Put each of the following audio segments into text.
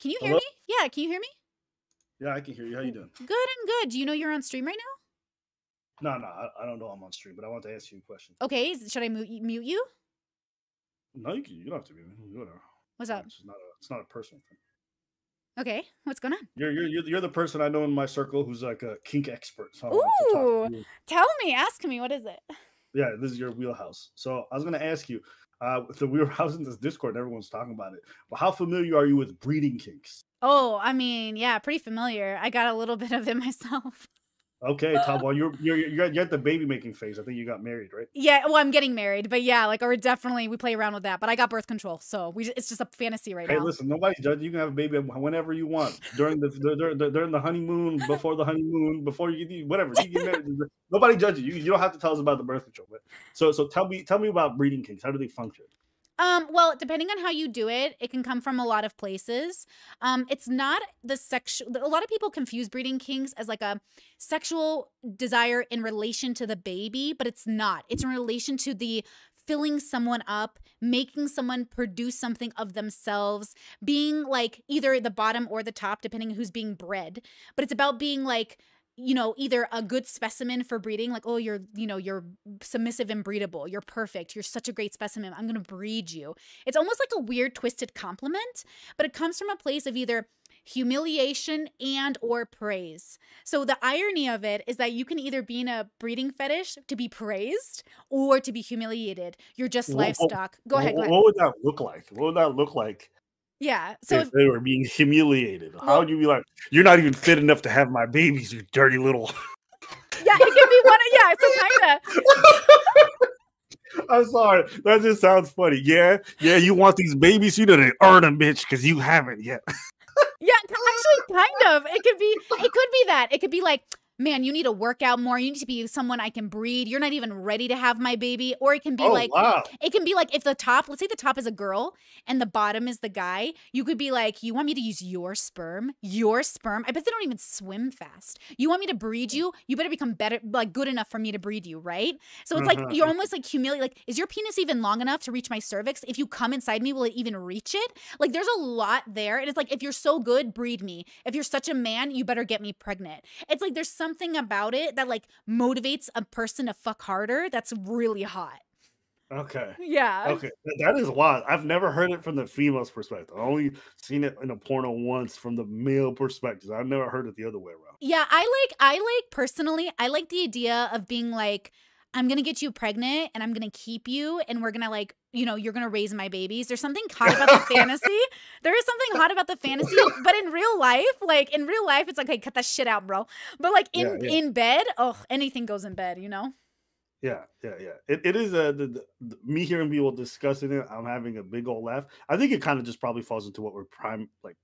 Can you hear Hello? me? Yeah, can you hear me? Yeah, I can hear you. How you doing? Good and good. Do you know you're on stream right now? No, no, I, I don't know I'm on stream, but I want to ask you a question. Okay, should I mute you? Mute you? No, you can. You don't have to be. Whatever. What's up? It's not a. It's not a personal thing. Okay, what's going on? You're you're you're, the person I know in my circle who's like a kink expert. So to Ooh. to. Tell me, ask me, what is it? Yeah, this is your wheelhouse. So I was gonna ask you. Uh, so we were I was in this Discord. and Everyone's talking about it. But how familiar are you with breeding kinks? Oh, I mean, yeah, pretty familiar. I got a little bit of it myself. Okay, uh, Tom. Well, you're you're you're at- the baby making phase. I think you got married, right? Yeah, well, I'm getting married, but yeah, like, or definitely we play around with that. But I got birth control, so we just, it's just a fantasy right Hey, now. Hey, listen, nobody judge. You can have a baby whenever you want during the during the, during the honeymoon, before the honeymoon, before you get whatever. You get married. nobody judges you. You don't have to tell us about the birth control. But so so tell me tell me about breeding kinks. How do they function? Um, well, depending on how you do it, it can come from a lot of places. Um, it's not the sexual. A lot of people confuse breeding kinks as like a sexual desire in relation to the baby, but it's not. It's in relation to the filling someone up, making someone produce something of themselves, being like either the bottom or the top, depending who's being bred. But it's about being like you know either a good specimen for breeding like oh you're you know you're submissive and breedable. You're perfect. You're such a great specimen. I'm going to breed you. It's almost like a weird twisted compliment but it comes from a place of either humiliation and or praise. So the irony of it is that you can either be in a breeding fetish to be praised or to be humiliated. You're just livestock. Go ahead go What, ahead. what would that look like? What would that look like yeah so if they were being humiliated? How Well- would you be like? You're not even fit enough to have my babies, you dirty little. yeah it could be one of yeah so kind of I'm sorry. That just sounds funny. Yeah, yeah. You want these babies? You didn't earn them, bitch, because you haven't yet. Yeah, actually, kind of. It could be. It could be that. It could be like, man, you need to work out more. You need to be someone I can breed. You're not even ready to have my baby. Or it can be oh like, wow. it can be like if the top, let's say the top is a girl and the bottom is the guy. You could be like, you want me to use your sperm? Your sperm? I bet they don't even swim fast. You want me to breed you? You better become better, like good enough for me to breed you, right? So it's like Mhm. you're almost like humiliating. Like, is your penis even long enough to reach my cervix? If you come inside me, will it even reach it? Like, there's a lot there. And it's like, if you're so good, breed me. If you're such a man, you better get me pregnant. It's like there's something about it that like motivates a person to fuck harder. That's really hot. Okay. Yeah. Okay, that is wild. I've never heard it from the female's perspective. I've only seen it in a porno once from the male perspective. I've never heard it the other way around. Yeah, I like I like personally, I like the idea of being like I'm going to get you pregnant and I'm going to keep you and we're going to like, you know, you're going to raise my babies. There's something hot about the fantasy. There is something hot about the fantasy, but in real life, like in real life it's like, "Hey, cut that shit out, bro." But like in Yeah, yeah. in bed, oh, anything goes in bed, you know? Yeah, yeah, yeah. It, it is a the, the, the- me hearing people discussing it. I'm having a big old laugh. I think it kind of just probably falls into what we're prime like,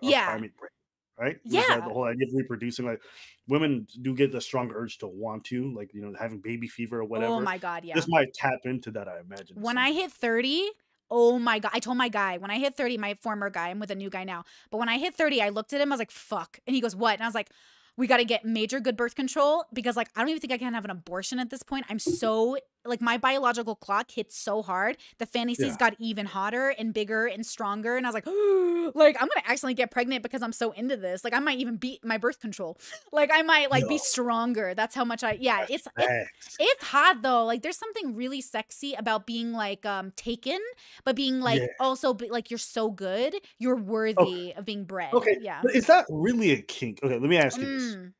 Yeah. primate brain, right? Yeah. the whole idea of reproducing. Like, women do get the strong urge to want to, like you know, having baby fever or oh whatever. Oh my god, yeah. This might tap into that. I imagine. when I hit 30, oh my God. I told my guy, when I hit 30, my former guy, I'm with a new guy now. But when I hit 30, I looked at him, I was like, fuck. And he goes, what? And I was like, we got to get major good birth control because, like, I don't even think I can have an abortion at this point. I'm so, like, my biological clock hit so hard. The fantasies Yeah. got even hotter and bigger and stronger. And I was like, like, I'm going to accidentally get pregnant because I'm so into this. Like, I might even beat my birth control. Like, I might, like, be stronger. That's how much I, yeah, it's, it's, it's hot though. Like there's something really sexy about being like um taken, but being like Yeah. also be, like you're so good, you're worthy of being bred. Okay, Yeah. But is that really a kink? Okay, let me ask you this. Mm, L-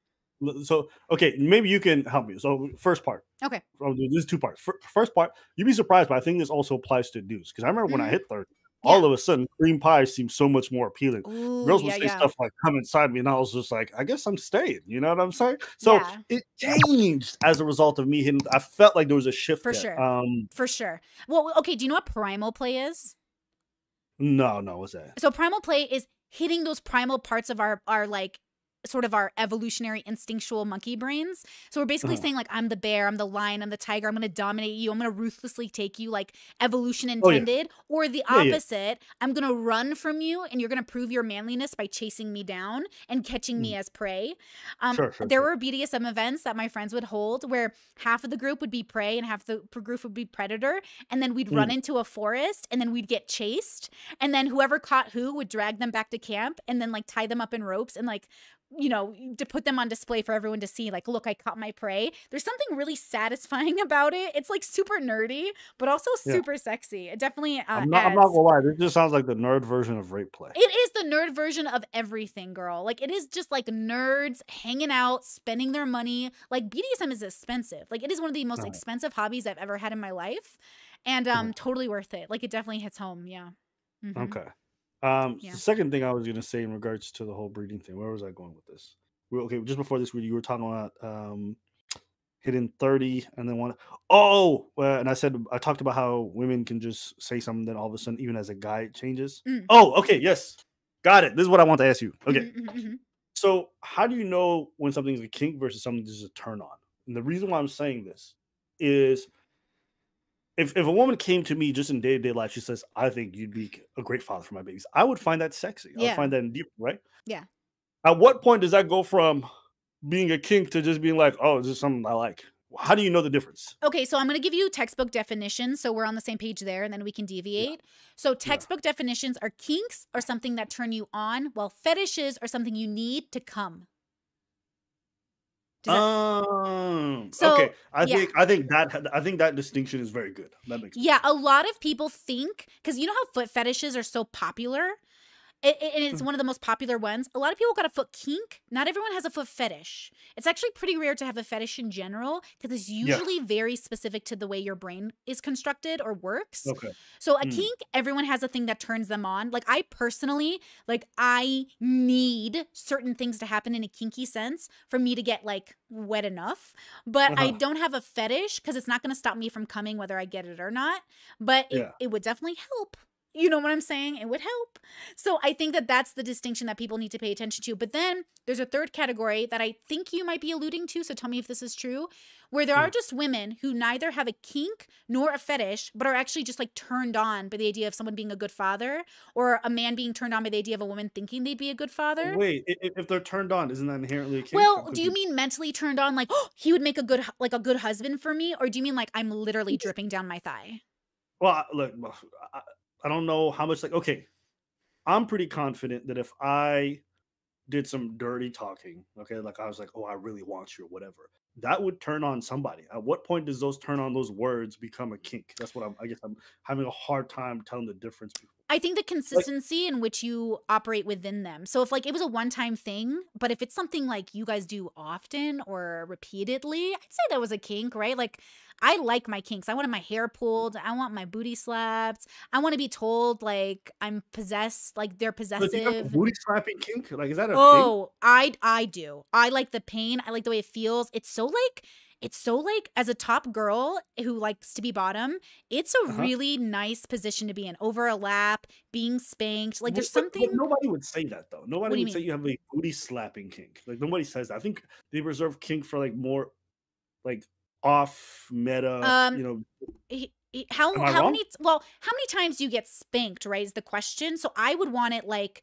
So, okay, maybe you can help me. So, first part. Okay. This is two parts. First part, you'd be surprised, but I think this also applies to dudes. Because I remember when I Mhm. hit 30, all of a sudden, cream pie seemed so much more appealing. Ooh, Girls would yeah, say yeah. stuff like, come inside me. And I was just like, I guess I'm staying. You know what I'm saying? So, Yeah. it changed as a result of me hitting. I felt like there was a shift. For there. sure. Um, For sure. Well, okay, do you know what primal play is? no, no, what's that? So primal play is hitting those primal parts of our our like sort of our evolutionary instinctual monkey brains. So we're basically Uh-huh. saying like I'm the bear, I'm the lion, I'm the tiger, I'm going to dominate you, I'm going to ruthlessly take you like evolution Oh, yeah. intended or the Yeah, yeah. opposite, I'm going to run from you and you're going to prove your manliness by chasing me down and catching me as prey. Um Mm. Sure, sure, there sure. were BDSM events that my friends would hold where half of the group would be prey and half the group would be predator and then we'd run Mm. into a forest and then we'd get chased and then whoever caught who would drag them back to camp and then like tie them up in ropes and like you know to put them on display for everyone to see like look i caught my prey there's something really satisfying about it it's like super nerdy but also Yeah. super sexy it definitely uh, I'm not. I'm not gonna lie. This just sounds like the nerd version of rape play. it is the nerd version of everything, girl. Like it is just like nerds hanging out, spending their money. Like BDSM is expensive. Like it is one of the most Right. expensive hobbies I've ever had in my life, and um, totally worth it. Like it definitely hits home. Yeah. Mhm. Okay. Um, Yeah. the second thing I was gonna say in regards to the whole breeding thing. Where was I going with this? We, okay, just before this, you were talking about um, hitting thirty, and then one. Oh, well, and I said I talked about how women can just say something, then all of a sudden, even as a guy, it changes. Mm. Oh, okay, yes, got it. This is what I want to ask you. Okay, Mhm, mhm, mhm. so how do you know when something's a kink versus something that's just a turn on? And the reason why I'm saying this is if, if a woman came to me just in day to day life, she says, I think you'd be a great father for my babies. I would find that sexy. I would find that deep, right? Yeah. At what point does that go from being a kink to just being like, oh, this is something I like? How do you know the difference? Okay, so I'm going to give you textbook definitions so we're on the same page there and then we can deviate. So, textbook definitions are kinks are something that turn you on, while fetishes are something you need to come. Um, So, okay, I yeah. think I think that I think that distinction is very good. That makes Yeah, a lot of people think because you know how foot fetishes are so popular, a- and it's Mm. one of the most popular ones. A lot of people got a foot kink. Not everyone has a foot fetish. It's actually pretty rare to have a fetish in general because it's Yeah. usually very specific to the way your brain is constructed or works. okay. So a Mm. kink, everyone has a thing that turns them on. Like I personally, like I need certain things to happen in a kinky sense for me to get like wet enough. But I Uh-huh. don't have a fetish because it's not going to stop me from coming whether I get it or not. But it, Yeah. it would definitely help. You know what I'm saying? It would help. So I think that that's the distinction that people need to pay attention to. But then there's a third category that I think you might be alluding to. So tell me if this is true, where there are just women who neither have a kink nor a fetish, but are actually just like turned on by the idea of someone being a good father, or a man being turned on by the idea of a woman thinking they'd be a good father. Wait, if they're turned on, isn't that inherently a kink? Well, do you mean mentally turned on, like oh, he would make a good like a good husband for me, or do you mean like I'm literally dripping down my thigh? Well, look, I, don't know how much. Like, okay, I'm pretty confident that if I did some dirty talking, okay, like I was like, "Oh, I really want you," or whatever, that would turn on somebody. At what point does those turn on those words become a kink? That's what I'm. I guess I'm having a hard time telling the difference. I think the consistency in which you operate within them. So if like it was a one-time thing, but if it's something like you guys do often or repeatedly, I'd say that was a kink, right? Like I like my kinks. I wanted my hair pulled. I want my booty slapped. I want to be told like I'm possessed, like they're But do you have a possessive. booty slapping kink? Like, is that a thing? Oh, I I do. I like the pain. I like the way it feels. It's so like it's so like as a top girl who likes to be bottom, it's a Uh-huh. really nice position to be in. Over a lap, being spanked. Like there's But- but something nobody would say that though. Nobody would say you have a booty slapping kink. Like nobody says that. I think they reserve kink for like more, like off meta. Um, you know, he- he- how how wrong? many well how many times do you get spanked right is the question so i would want it like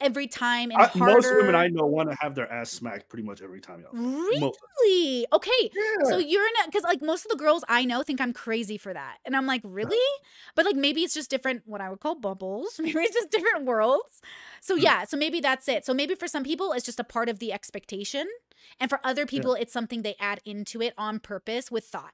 every time and I, harder most women I know want to have their ass smacked pretty much every time. Really? Okay so you're in because like most of the girls i know think i'm crazy for that and i'm like really? But like maybe it's just different what i would call bubbles. Maybe it's just different worlds. So Mm. yeah so maybe that's it. So maybe for some people it's just a part of the expectation and for other people it's something they add into it on purpose with thought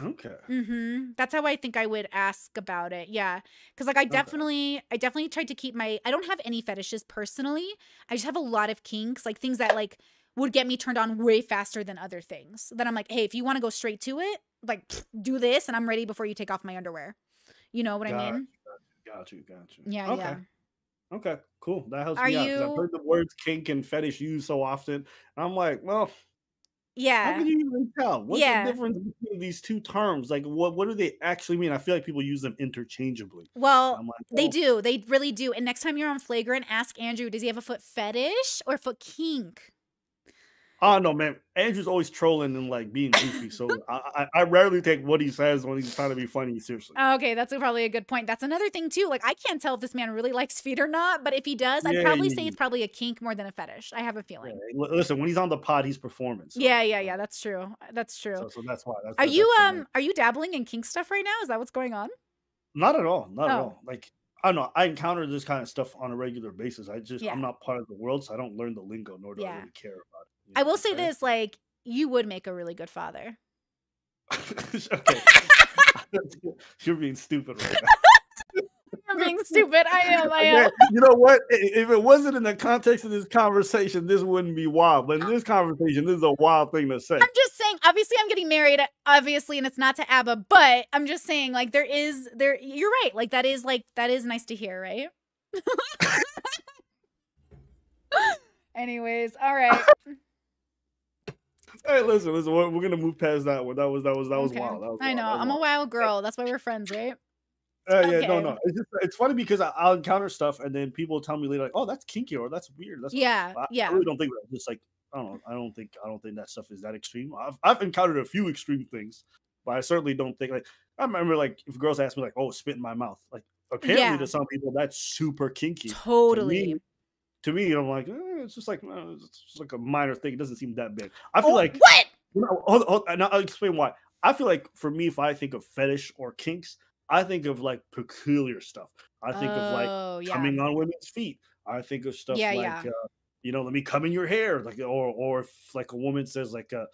Okay. Mm-hmm. That's how I think I would ask about it. Yeah. Cause like I Okay. definitely I definitely tried to keep my I don't have any fetishes personally. I just have a lot of kinks, like things that like would get me turned on way faster than other things. Then I'm like, hey, if you want to go straight to it, like do this and I'm ready before you take off my underwear. You know what I Got mean? Got you. Got you. Yeah, Okay. yeah. Okay. Cool. That helps Are me out you- I've heard the words kink and fetish used so often. And I'm like, well, How Yeah. can you even tell? What's Yeah. the difference between these two terms? Like, what what do they actually mean? I feel like people use them interchangeably. Well, like, they oh, do. They really do. And next time you're on flagrant, ask Andrew, does he have a foot fetish or foot kink? I don't know, man. Andrew's always trolling and like being goofy, so I, I I rarely take what he says when he's trying to be funny seriously. Okay, that's a- probably a good point. That's another thing too. Like I can't tell if this man really likes feet or not, but if he does, I'd probably yeah, say yeah. it's probably a kink more than a fetish. I have a feeling. li- listen, when he's on the pod, he's performing. So, Yeah, yeah, yeah. That's true. That's true. so, so that's why. That's, Are that- you that's um are you dabbling in kink stuff right now? Is that what's going on? Not at all. Not at Oh. all. Like I don't know. I encounter this kind of stuff on a regular basis. I just Yeah. I'm not part of the world, so I don't learn the lingo, nor do I really care about I will say this, like you would make a really good father. okay. You're being stupid right now. I'm being stupid. I am. I am. you know what? If it wasn't in the context of this conversation, this wouldn't be wild. But in this conversation, this is a wild thing to say. I'm just saying, obviously, I'm getting married, obviously, and it's not to Aba, but I'm just saying, like, there is, there, you're right. Like, that is, like, that is nice to hear, right? Anyways, all right. Hey, listen, listen. We're, we're gonna move past that one. That was that was that was Okay. wild. That was I know. Was I'm a wild. wild girl. That's why we're friends, right? Uh, yeah, no, Okay. no. It's just it's funny because I, I'll encounter stuff and then people tell me later like, "Oh, that's kinky" or "That's weird." That's Yeah. I, I really don't think that. Just like I don't know. I don't think I don't think that stuff is that extreme. I've I've encountered a few extreme things, but I certainly don't think like I remember like if girls ask me like, "Oh, spit in my mouth," like apparently Yeah. to some people that's super kinky. Totally. To me, I'm like, eh, it's just like uh, it's just like a minor thing. It doesn't seem that big. I feel Oh, like what? you know, hold, hold, and I'll explain why. I feel like for me, if I think of fetish or kinks, I think of like peculiar stuff. I think of like Oh, yeah. coming on women's feet. I think of stuff Yeah, like, yeah. uh, you know, let me come in your hair, like, or or if like a woman says like, uh,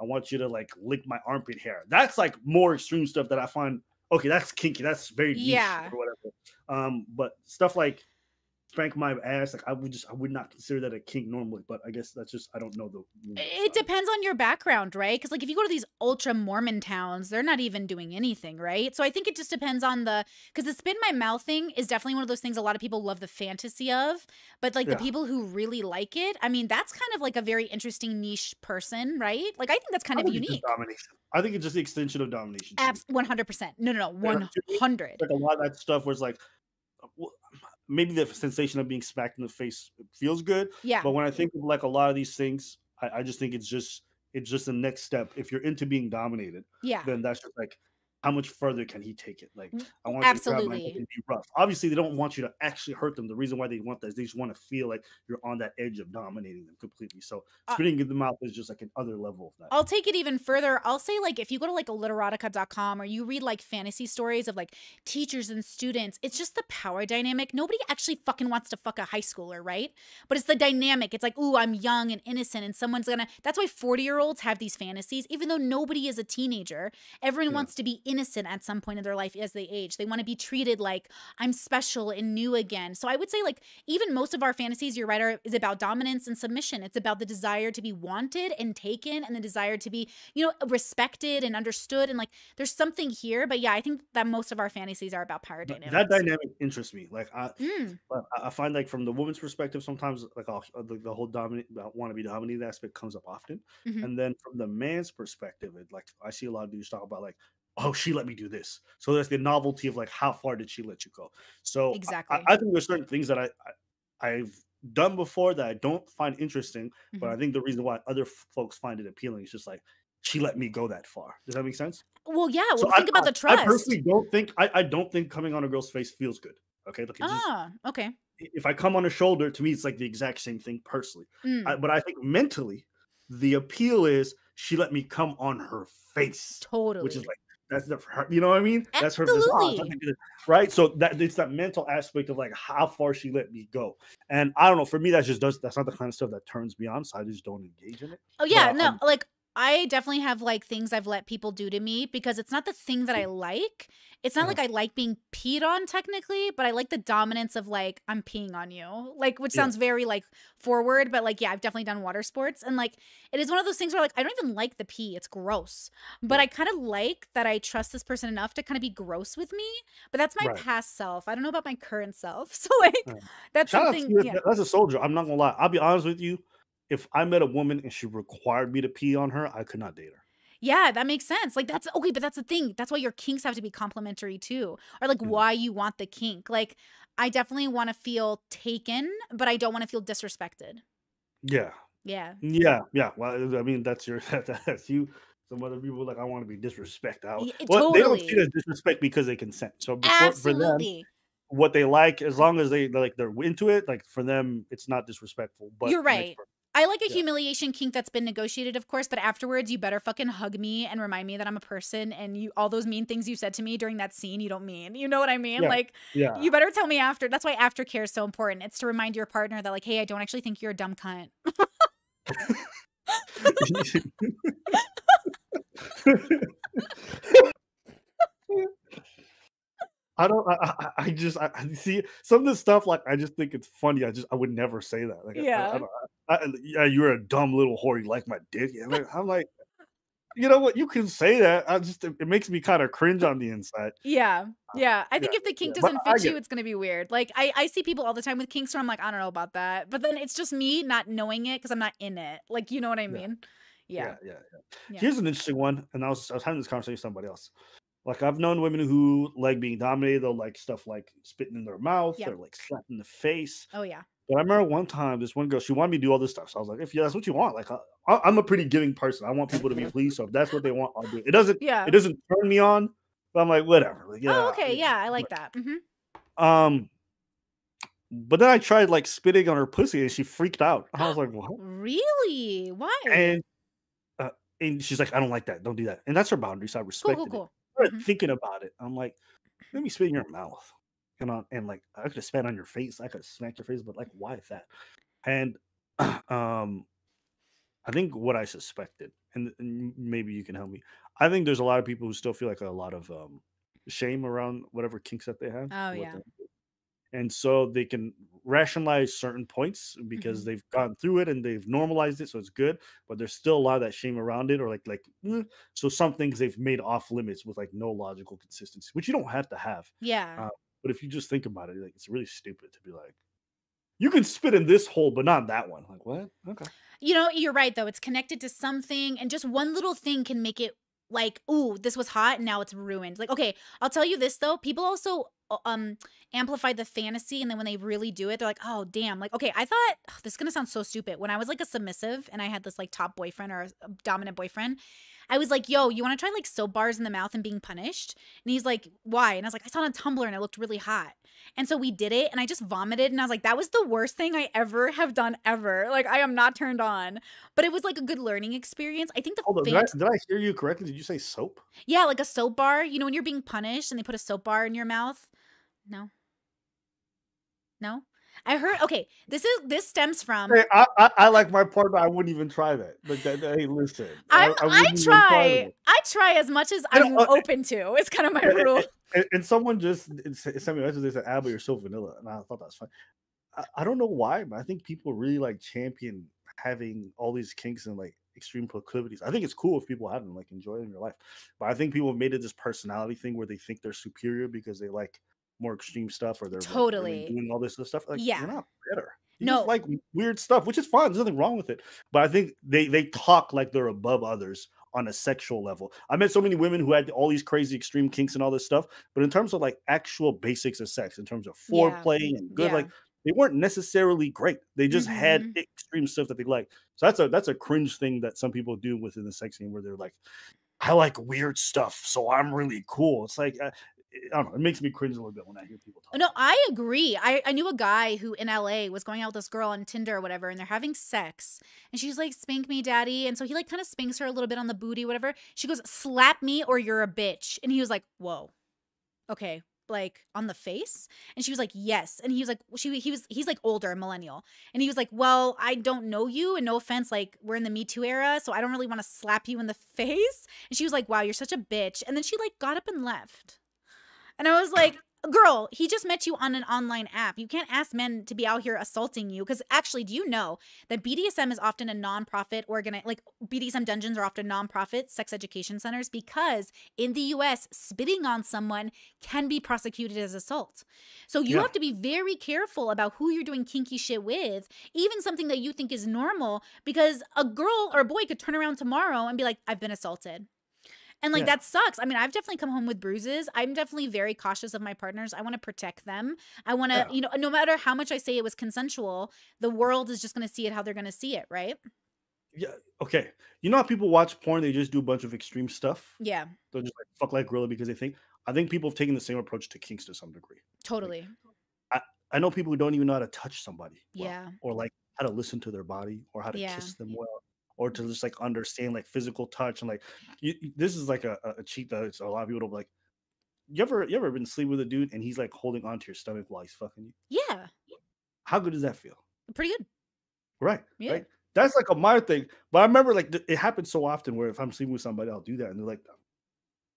I want you to like lick my armpit hair. That's like more extreme stuff that I find. Okay, that's kinky. That's very niche Yeah. or whatever. Um, but stuff like spank my ass, like I would just I would not consider that a kink normally. But I guess that's just I don't know the. rules, It so. depends on your background, right? Because like if you go to these ultra Mormon towns, they're not even doing anything, right? So I think it just depends on the because the spin my mouth thing is definitely one of those things a lot of people love the fantasy of, but like Yeah. the people who really like it, I mean, that's kind of like a very interesting niche person, right? Like I think that's kind I of think it's just unique. Domination. I think it's just the extension of domination. Abs one hundred percent. No, no, no, one hundred. Like a lot of that stuff was like, maybe the sensation of being smacked in the face feels good, Yeah, but when I think of like a lot of these things, I, I just think it's just it's just the next step. If you're into being dominated, yeah. then that's just like how much further can he take it? Like Mm, I want you to grab and be rough. Obviously, they don't want you to actually hurt them. The reason why they want that is they just want to feel like you're on that edge of dominating them completely. So Uh, spitting in the mouth is just like an other level of that. I'll take it even further. I'll say like if you go to like literotica.com or you read like fantasy stories of like teachers and students, it's just the power dynamic. Nobody actually fucking wants to fuck a high schooler, right? But it's the dynamic. It's like, ooh, I'm young and innocent and someone's gonna that's why 40-year-olds have these fantasies, even though nobody is a teenager. Everyone Yeah. wants to be innocent at some point in their life as they age. They want to be treated like I'm special and new again. So I would say like even most of our fantasies, you're right, are is about dominance and submission. It's about the desire to be wanted and taken and the desire to be, you know, respected and understood. And like there's something here. But yeah, I think that most of our fantasies are about power dynamics. That dynamic interests me. Like I, Mm, I find like from the woman's perspective, sometimes like I'll, uh, the, whole dominant want to be dominated aspect comes up often, mhm. and then from the man's perspective, it like I see a lot of dudes talk about like, oh, she let me do this. So there's the novelty of like how far did she let you go? So Exactly. I, I think there's certain things that I, I I've done before that I don't find interesting, but Mhm. I think the reason why other folks find it appealing is just like she let me go that far. Does that make sense? Well, yeah. Well, So think I, about the trust. I personally don't think I, I don't think coming on a girl's face feels good. Okay, like it just ah, okay. if I come on her shoulder, to me, it's like the exact same thing personally. Mm, I, but I think mentally, the appeal is she let me come on her face, totally. which is like that's the her, you know what I mean? That's her Absolutely. think it is, right? So that it's that mental aspect of like how far she let me go, and I don't know. For me, that just does that's not the kind of stuff that turns me on, so I just don't engage in it. Oh yeah, But, no, like I definitely have like things I've let people do to me because it's not the thing that I like. It's not Uh-huh. like I like being peed on technically, but I like the dominance of like I'm peeing on you. Like which Yeah. sounds very like forward, but like yeah, I've definitely done water sports and like it is one of those things where like I don't even like the pee. It's gross. But Yeah. I kind of like that I trust this person enough to kind of be gross with me. But that's my Right. past self. I don't know about my current self. So like that's Shout out something you. yeah. that- That's a soldier. I'm not gonna lie. I'll be honest with you. If I met a woman and she required me to pee on her, I could not date her. Yeah, that makes sense. Like that's okay, but that's the thing. That's why your kinks have to be complementary too. Or like Mhm. why you want the kink. Like I definitely want to feel taken, but I don't want to feel disrespected. Yeah, Yeah. yeah, yeah. Well, I mean, that's your that's you. Some other people like I want to be disrespected. I- Well, they don't see it as disrespect because they consent. So before, for them, Absolutely. what they like, as long as they like they're into it, like for them, it's not disrespectful. But You're right. I like a Yeah. humiliation kink that's been negotiated, of course, but afterwards you better fucking hug me and remind me that I'm a person and you all those mean things you said to me during that scene you don't mean. You know what I mean? Yeah. Like Yeah, you better tell me after. That's why aftercare is so important. It's to remind your partner that like, hey, I don't actually think you're a dumb cunt. I don't. I, I, I just. I, see some of the stuff. Like I just think it's funny. I just. I would never say that. Like, Yeah. I, I, I- yeah, you're a dumb little whore. You like my dick. Like, I'm like, you know what? You can say that. I just. It, makes me kind of cringe on the inside. Yeah. Uh, yeah. I think yeah, if the kink yeah, doesn't I fit get you, it's gonna be weird. Like I, I see people all the time with kinks where I'm like, I don't know about that. But then it's just me not knowing it because I'm not in it. Like, you know what I mean? Yeah. yeah, yeah. Yeah. Here's an interesting one, and I was I was having this conversation with somebody else. Like I've known women who like being dominated. They'll like stuff like spitting in their mouth Yeah. or like slapping the face. Oh yeah. But I remember one time this one girl she wanted me to do all this stuff. So I was like, if yeah, that's what you want, like I, I- I'm a pretty giving person. I want people to be pleased. So if that's what they want, I'll do it. It doesn't Yeah. it doesn't turn me on, but I'm like whatever. Like, yeah, oh, okay. Yeah, I like that. Mm-hmm. Um, but then I tried like spitting on her pussy and she freaked out. I was like, what? Really? Why? And uh, and she's like, I don't like that. Don't do that. And that's her boundary. So I cool, respected cool, it. cool. started Mhm. thinking about it. I'm like, let me spit in your mouth. And on and like I could have spat on your face, I could have smacked your face, but like why that? And um I think what I suspected, and, and maybe you can help me. I think there's a lot of people who still feel like a lot of um shame around whatever kinks that they have. Oh, yeah. And so they can rationalize certain points because Mhm. they've gone through it and they've normalized it, so it's good. But there's still a lot of that shame around it, or like like "Mm, so some things they've made off limits with like no logical consistency, which you don't have to have. Yeah. Uh, But if you just think about it, like it's really stupid to be like, you can spit in this hole, but not that one. Like what? Okay. You know, you're right though. It's connected to something, and just one little thing can make it like, ooh, this was hot, and now it's ruined. Like, okay, I'll tell you this though. People also uh, um amplify the fantasy, and then when they really do it, they're like, oh damn. Like, okay, I thought ugh, this is gonna sound so stupid. When I was like a submissive, and I had this like top boyfriend or a dominant boyfriend. I was like, yo, you want to try like soap bars in the mouth and being punished? And he's like, why? And I was like, I saw it on Tumblr and it looked really hot. And so we did it and I just vomited and I was like, that was the worst thing I ever have done ever. Like, I am not turned on. But it was like a good learning experience. I think the Hold. Did I, did I hear you correctly? Did you say soap? yeah, like a soap bar. You know, when you're being punished and they put a soap bar in your mouth? No. No? I heard okay, this is this stems from Hey, I, I, I like my partner. I wouldn't even try that. Like that. Hey, listen. I'm, I, wouldn't even try. I try as much as I I'm uh, open to. It's kind of my and- rule. And, and someone just sent me a message. They said, "Aba, you're so vanilla," and I thought that was fun. I, I don't know why, but I think people really like champion having all these kinks and like extreme proclivities. I think it's cool if people have them, like enjoy it in your life. But I think people have made it this personality thing where they think they're superior because they like more extreme stuff or they're like, Totally. doing all this stuff. Like, Yeah. you're not better. You No. like weird stuff, which is fine. There's nothing wrong with it. But I think they they talk like they're above others on a sexual level. I met so many women who had all these crazy extreme kinks and all this stuff, but in terms of like actual basics of sex, in terms of Yeah. foreplay and good, Yeah. like they weren't necessarily great. They just had Mhm. extreme stuff that they like. So that's a that's a cringe thing that some people do within the sex scene where they're like, I like weird stuff, so I'm really cool. It's like uh, I don't know. It makes me cringe a little bit when I hear people talk. No, I agree. I, I knew a guy who in LA was going out with this girl on Tinder or whatever, and they're having sex. And she's like, spank me, daddy. And so he like kind of spanks her a little bit on the booty, whatever. She goes, slap me or you're a bitch. And he was like, whoa. Okay. Like on the face? And she was like, yes. And he was like, she he was he's like older, millennial. And he was like, Well, I don't know you, and no offense, like we're in the Me Too era, so I don't really want to slap you in the face. And she was like, Wow, you're such a bitch. And then she like got up and left. And I was like, girl, he just met you on an online app. You can't ask men to be out here assaulting you. Because actually, do you know that BDSM is often a nonprofit organized, like BDSM dungeons are often nonprofit sex education centers because in the US, spitting on someone can be prosecuted as assault. So you Yeah. have to be very careful about who you're doing kinky shit with, even something that you think is normal, because a girl or a boy could turn around tomorrow and be like, I've been assaulted. And like Yeah. that sucks. I mean, I've definitely come home with bruises. I'm definitely very cautious of my partners. I want to protect them. I want to, Yeah. you know, no matter how much I say it was consensual, the world is just going to see it how they're going to see it, right? Yeah. Okay. You know how people watch porn? They just do a bunch of extreme stuff. Yeah, They're just like fuck like gorilla because they think. I think people have taken the same approach to kinks to some degree. totally. I know people who don't even know how to touch somebody. well, Yeah. Or like how to listen to their body or how to Yeah. kiss them well. Or to just like understand like physical touch and like you, this is like a, a- cheat that a lot of people don't like. You ever you ever been sleep with a dude and he's like holding onto your stomach while he's fucking you? Yeah, How good does that feel? pretty good. Right. Yeah. Right. That's like a minor thing. But I remember like th- it happens so often where if I'm sleeping with somebody, I'll do that. And they're like,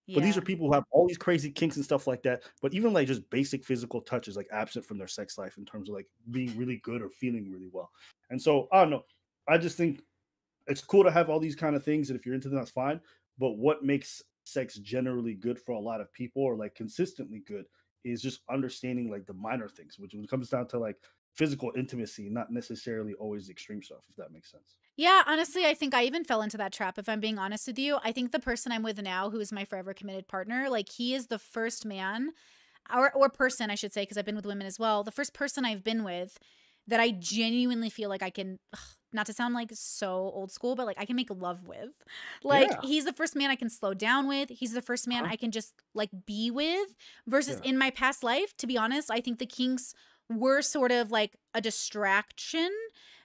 Yeah. But these are people who have all these crazy kinks and stuff like that. But even like just basic physical touch is like absent from their sex life in terms of like being really good or feeling really well. And so I don't know. I just think it's cool to have all these kind of things. And if you're into them, that's fine. But what makes sex generally good for a lot of people or like consistently good is just understanding like the minor things, which when it comes down to like physical intimacy, not necessarily always extreme stuff, if that makes sense. Yeah, honestly, I think I even fell into that trap. If I'm being honest with you, I think the person I'm with now, who is my forever committed partner, like he is the first man, or or person, I should say, because I've been with women as well. The first person I've been with that I genuinely feel like I can, ugh, not to sound like so old school, but like I can make love with. Like Yeah. he's the first man I can slow down with. He's the first man Uh-huh. I can just like be with. Versus Yeah. in my past life, to be honest, I think the kinks were sort of like a distraction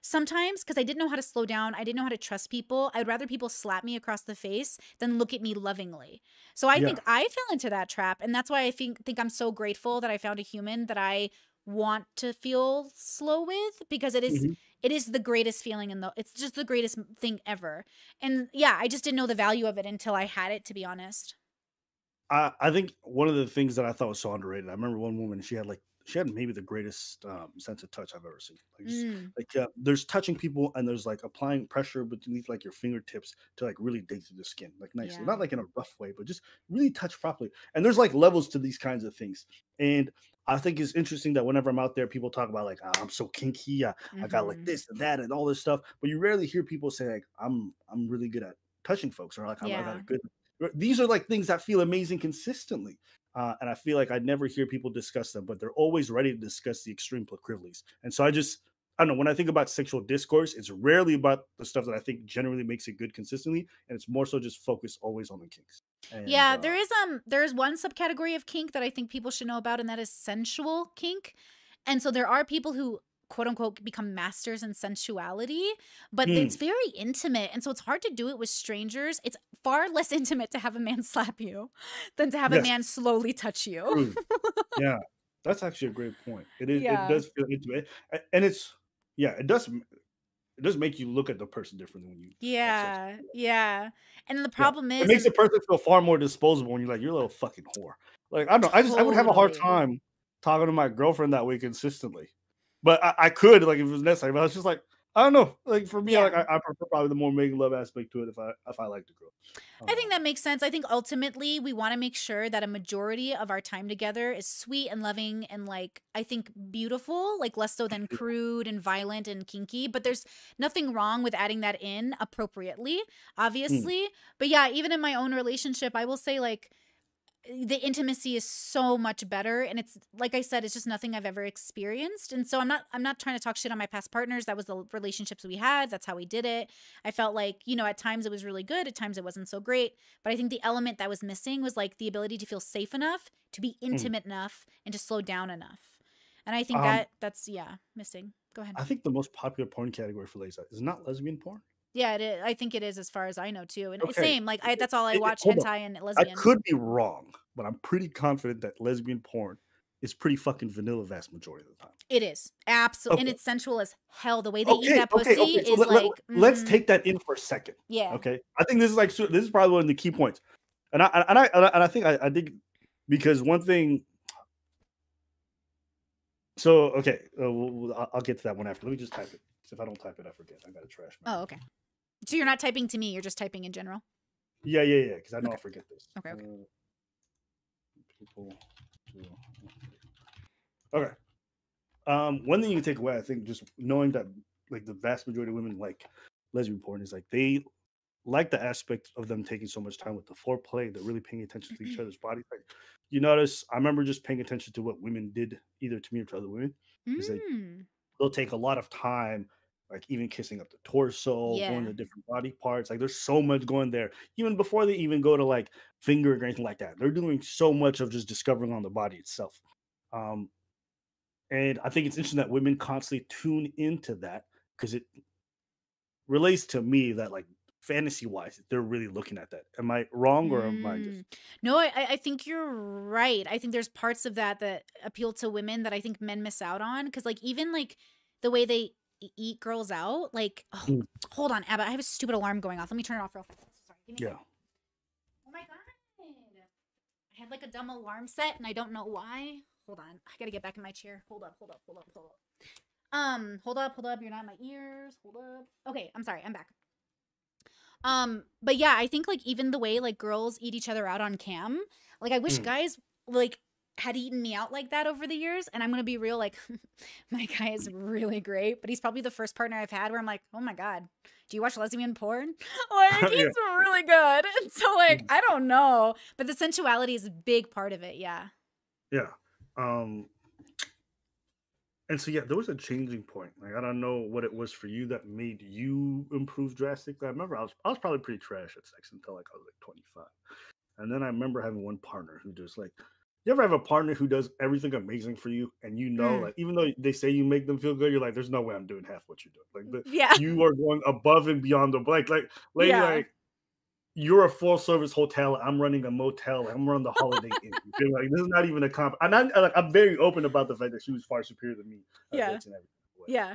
sometimes because I didn't know how to slow down. I didn't know how to trust people. I'd rather people slap me across the face than look at me lovingly. So I Yeah. think I fell into that trap. And that's why I think think I'm so grateful that I found a human that I want to feel slow with because it is- Mhm. it is the greatest feeling in the it's just the greatest thing ever. And yeah, I just didn't know the value of it until I had it to be honest. I, I think one of the things that I thought was so underrated. I remember one woman. She had like she had maybe the greatest um, sense of touch I've ever seen. Like, Mm, like uh, there's touching people and there's like applying pressure beneath like your fingertips to like really dig through the skin, like nicely, Yeah. not like in a rough way, but just really touch properly. And there's like levels to these kinds of things. And I think it's interesting that whenever I'm out there, people talk about like "Ah, I'm so kinky, I, I got like mhm. this and that and all this stuff, but you rarely hear people say like I'm I'm really good at touching folks or like I'm, I got Yeah. a good. These are like things that feel amazing consistently. Uh, and I feel like I never hear people discuss them, but they're always ready to discuss the extreme proclivities. And so I just, I don't know, when I think about sexual discourse, it's rarely about the stuff that I think generally makes it good consistently, and it's more so just focused always on the kinks. And, Yeah, uh, there is um there is one subcategory of kink that I think people should know about, and that is sensual kink. And so there are people who quote unquote become masters in sensuality, but Hmm. it's very intimate. And so it's hard to do it with strangers. It's far less intimate to have a man slap you than to have a man slowly touch you. Yeah, that's actually a great point. It is. Yeah. It does feel intimate, and it's yeah. It does. It does make you look at the person differently when you. Yeah, yeah. And the Yeah. problem is It makes the person feel far more disposable when you're like, you're a little fucking whore. Like I don't know. I just I would have a hard time talking to my girlfriend that way consistently. But I, I could like if it was necessary. But I was just like, I don't know. Like for me, like I, I prefer probably the more making love aspect to it if I if I like the girl. I think Um, that makes sense. I think ultimately we want to make sure that a majority of our time together is sweet and loving and like I think beautiful, like less so than crude and violent and kinky. But there's nothing wrong with adding that in appropriately, obviously. But yeah, even in my own relationship, I will say like the intimacy is so much better and it's like i said it's just nothing i've ever experienced and so i'm not i'm not trying to talk shit on my past partners. That was the relationships we had. That's how we did it. I felt like you know at times it was really good at times it wasn't so great but i think the element that was missing was like the ability to feel safe enough to be intimate enough and to slow down enough and i think Um, that that's yeah missing. Go ahead. I think the most popular porn category for ladies is not lesbian porn. Yeah it is. i think it is as far as i know too and Okay. same like I, that's all i It- it- watch on. hentai and lesbian. I could be wrong, but I'm pretty confident that lesbian porn is pretty fucking vanilla vast majority of the time. It is absolutely, and it's sensual as hell. The way they eat that pussy okay, okay. So is let, let- like. let's mhm, take that in for a second. Yeah. Okay, I think this is like this is probably one of the key points, and I and I and I, and I think I, I think because one thing So okay, uh, we'll, we'll- I'll- I'll get to that one after. Let me just type it. 'Cause If I don't type it, I forget. I got a trash. Oh, okay. So you're not typing to me, you're just typing in general. Yeah, yeah, yeah. Because I know I Okay. forget this. Okay, okay. Uh, people. do- Okay. Um, one thing you can take away, I think, just knowing that like the vast majority of women like lesbian porn is like they like the aspect of them taking so much time with the foreplay, they're really paying attention to each other's body. Like you notice, I remember just paying attention to what women did either to me or to other women. Mm. They'll take a lot of time, like even kissing up the torso, going to different body parts. Like there's so much going there. Even before they even go to like fingering or anything like that. They're doing so much of just discovering on the body itself. Um, and I think it's interesting that women constantly tune into that because it relates to me that like fantasy wise, they're really looking at that. Am I wrong or am I just Mm. No, I, I think you're right. I think there's parts of that that appeal to women that I think men miss out on. Because like even like the way they eat girls out, like oh, Mm. hold on, Aba, I have a stupid alarm going off. Let me turn it off real fast. Sorry, give me yeah? Oh my god. I had like a dumb alarm set and I don't know why. Hold on. I gotta get back in my chair. Hold up, hold up, hold up, hold up. Um, hold up, hold up. You're not in my ears. Hold up. Okay, I'm sorry. I'm back. Um, but yeah, I think like even the way like girls eat each other out on cam, like I wish Mm. guys like had eaten me out like that over the years. And I'm gonna be real, like my guy is really great, but he's probably the first partner I've had where I'm like, oh my god, do you watch lesbian porn? Like Yeah. he's really good. And so like Mm. I don't know, but the sensuality is a big part of it. Yeah. Yeah. Um and so yeah, there was a changing point. Like I don't know what it was for you that made you improve drastically. I remember I was I was probably pretty trash at sex until like I was like 25. And then I remember having one partner who just like you ever have a partner who does everything amazing for you and you know Mm. like even though they say you make them feel good, you're like, there's no way I'm doing half what you're doing. Like the, Yeah. you are going above and beyond the like like lady Yeah. like you're a full service hotel. I'm running a motel. I'm running the Holiday Inn. Like this is not even a comp. And I'm like, I'm very open about the fact that she was far superior than me. Yeah. and everything. Yeah.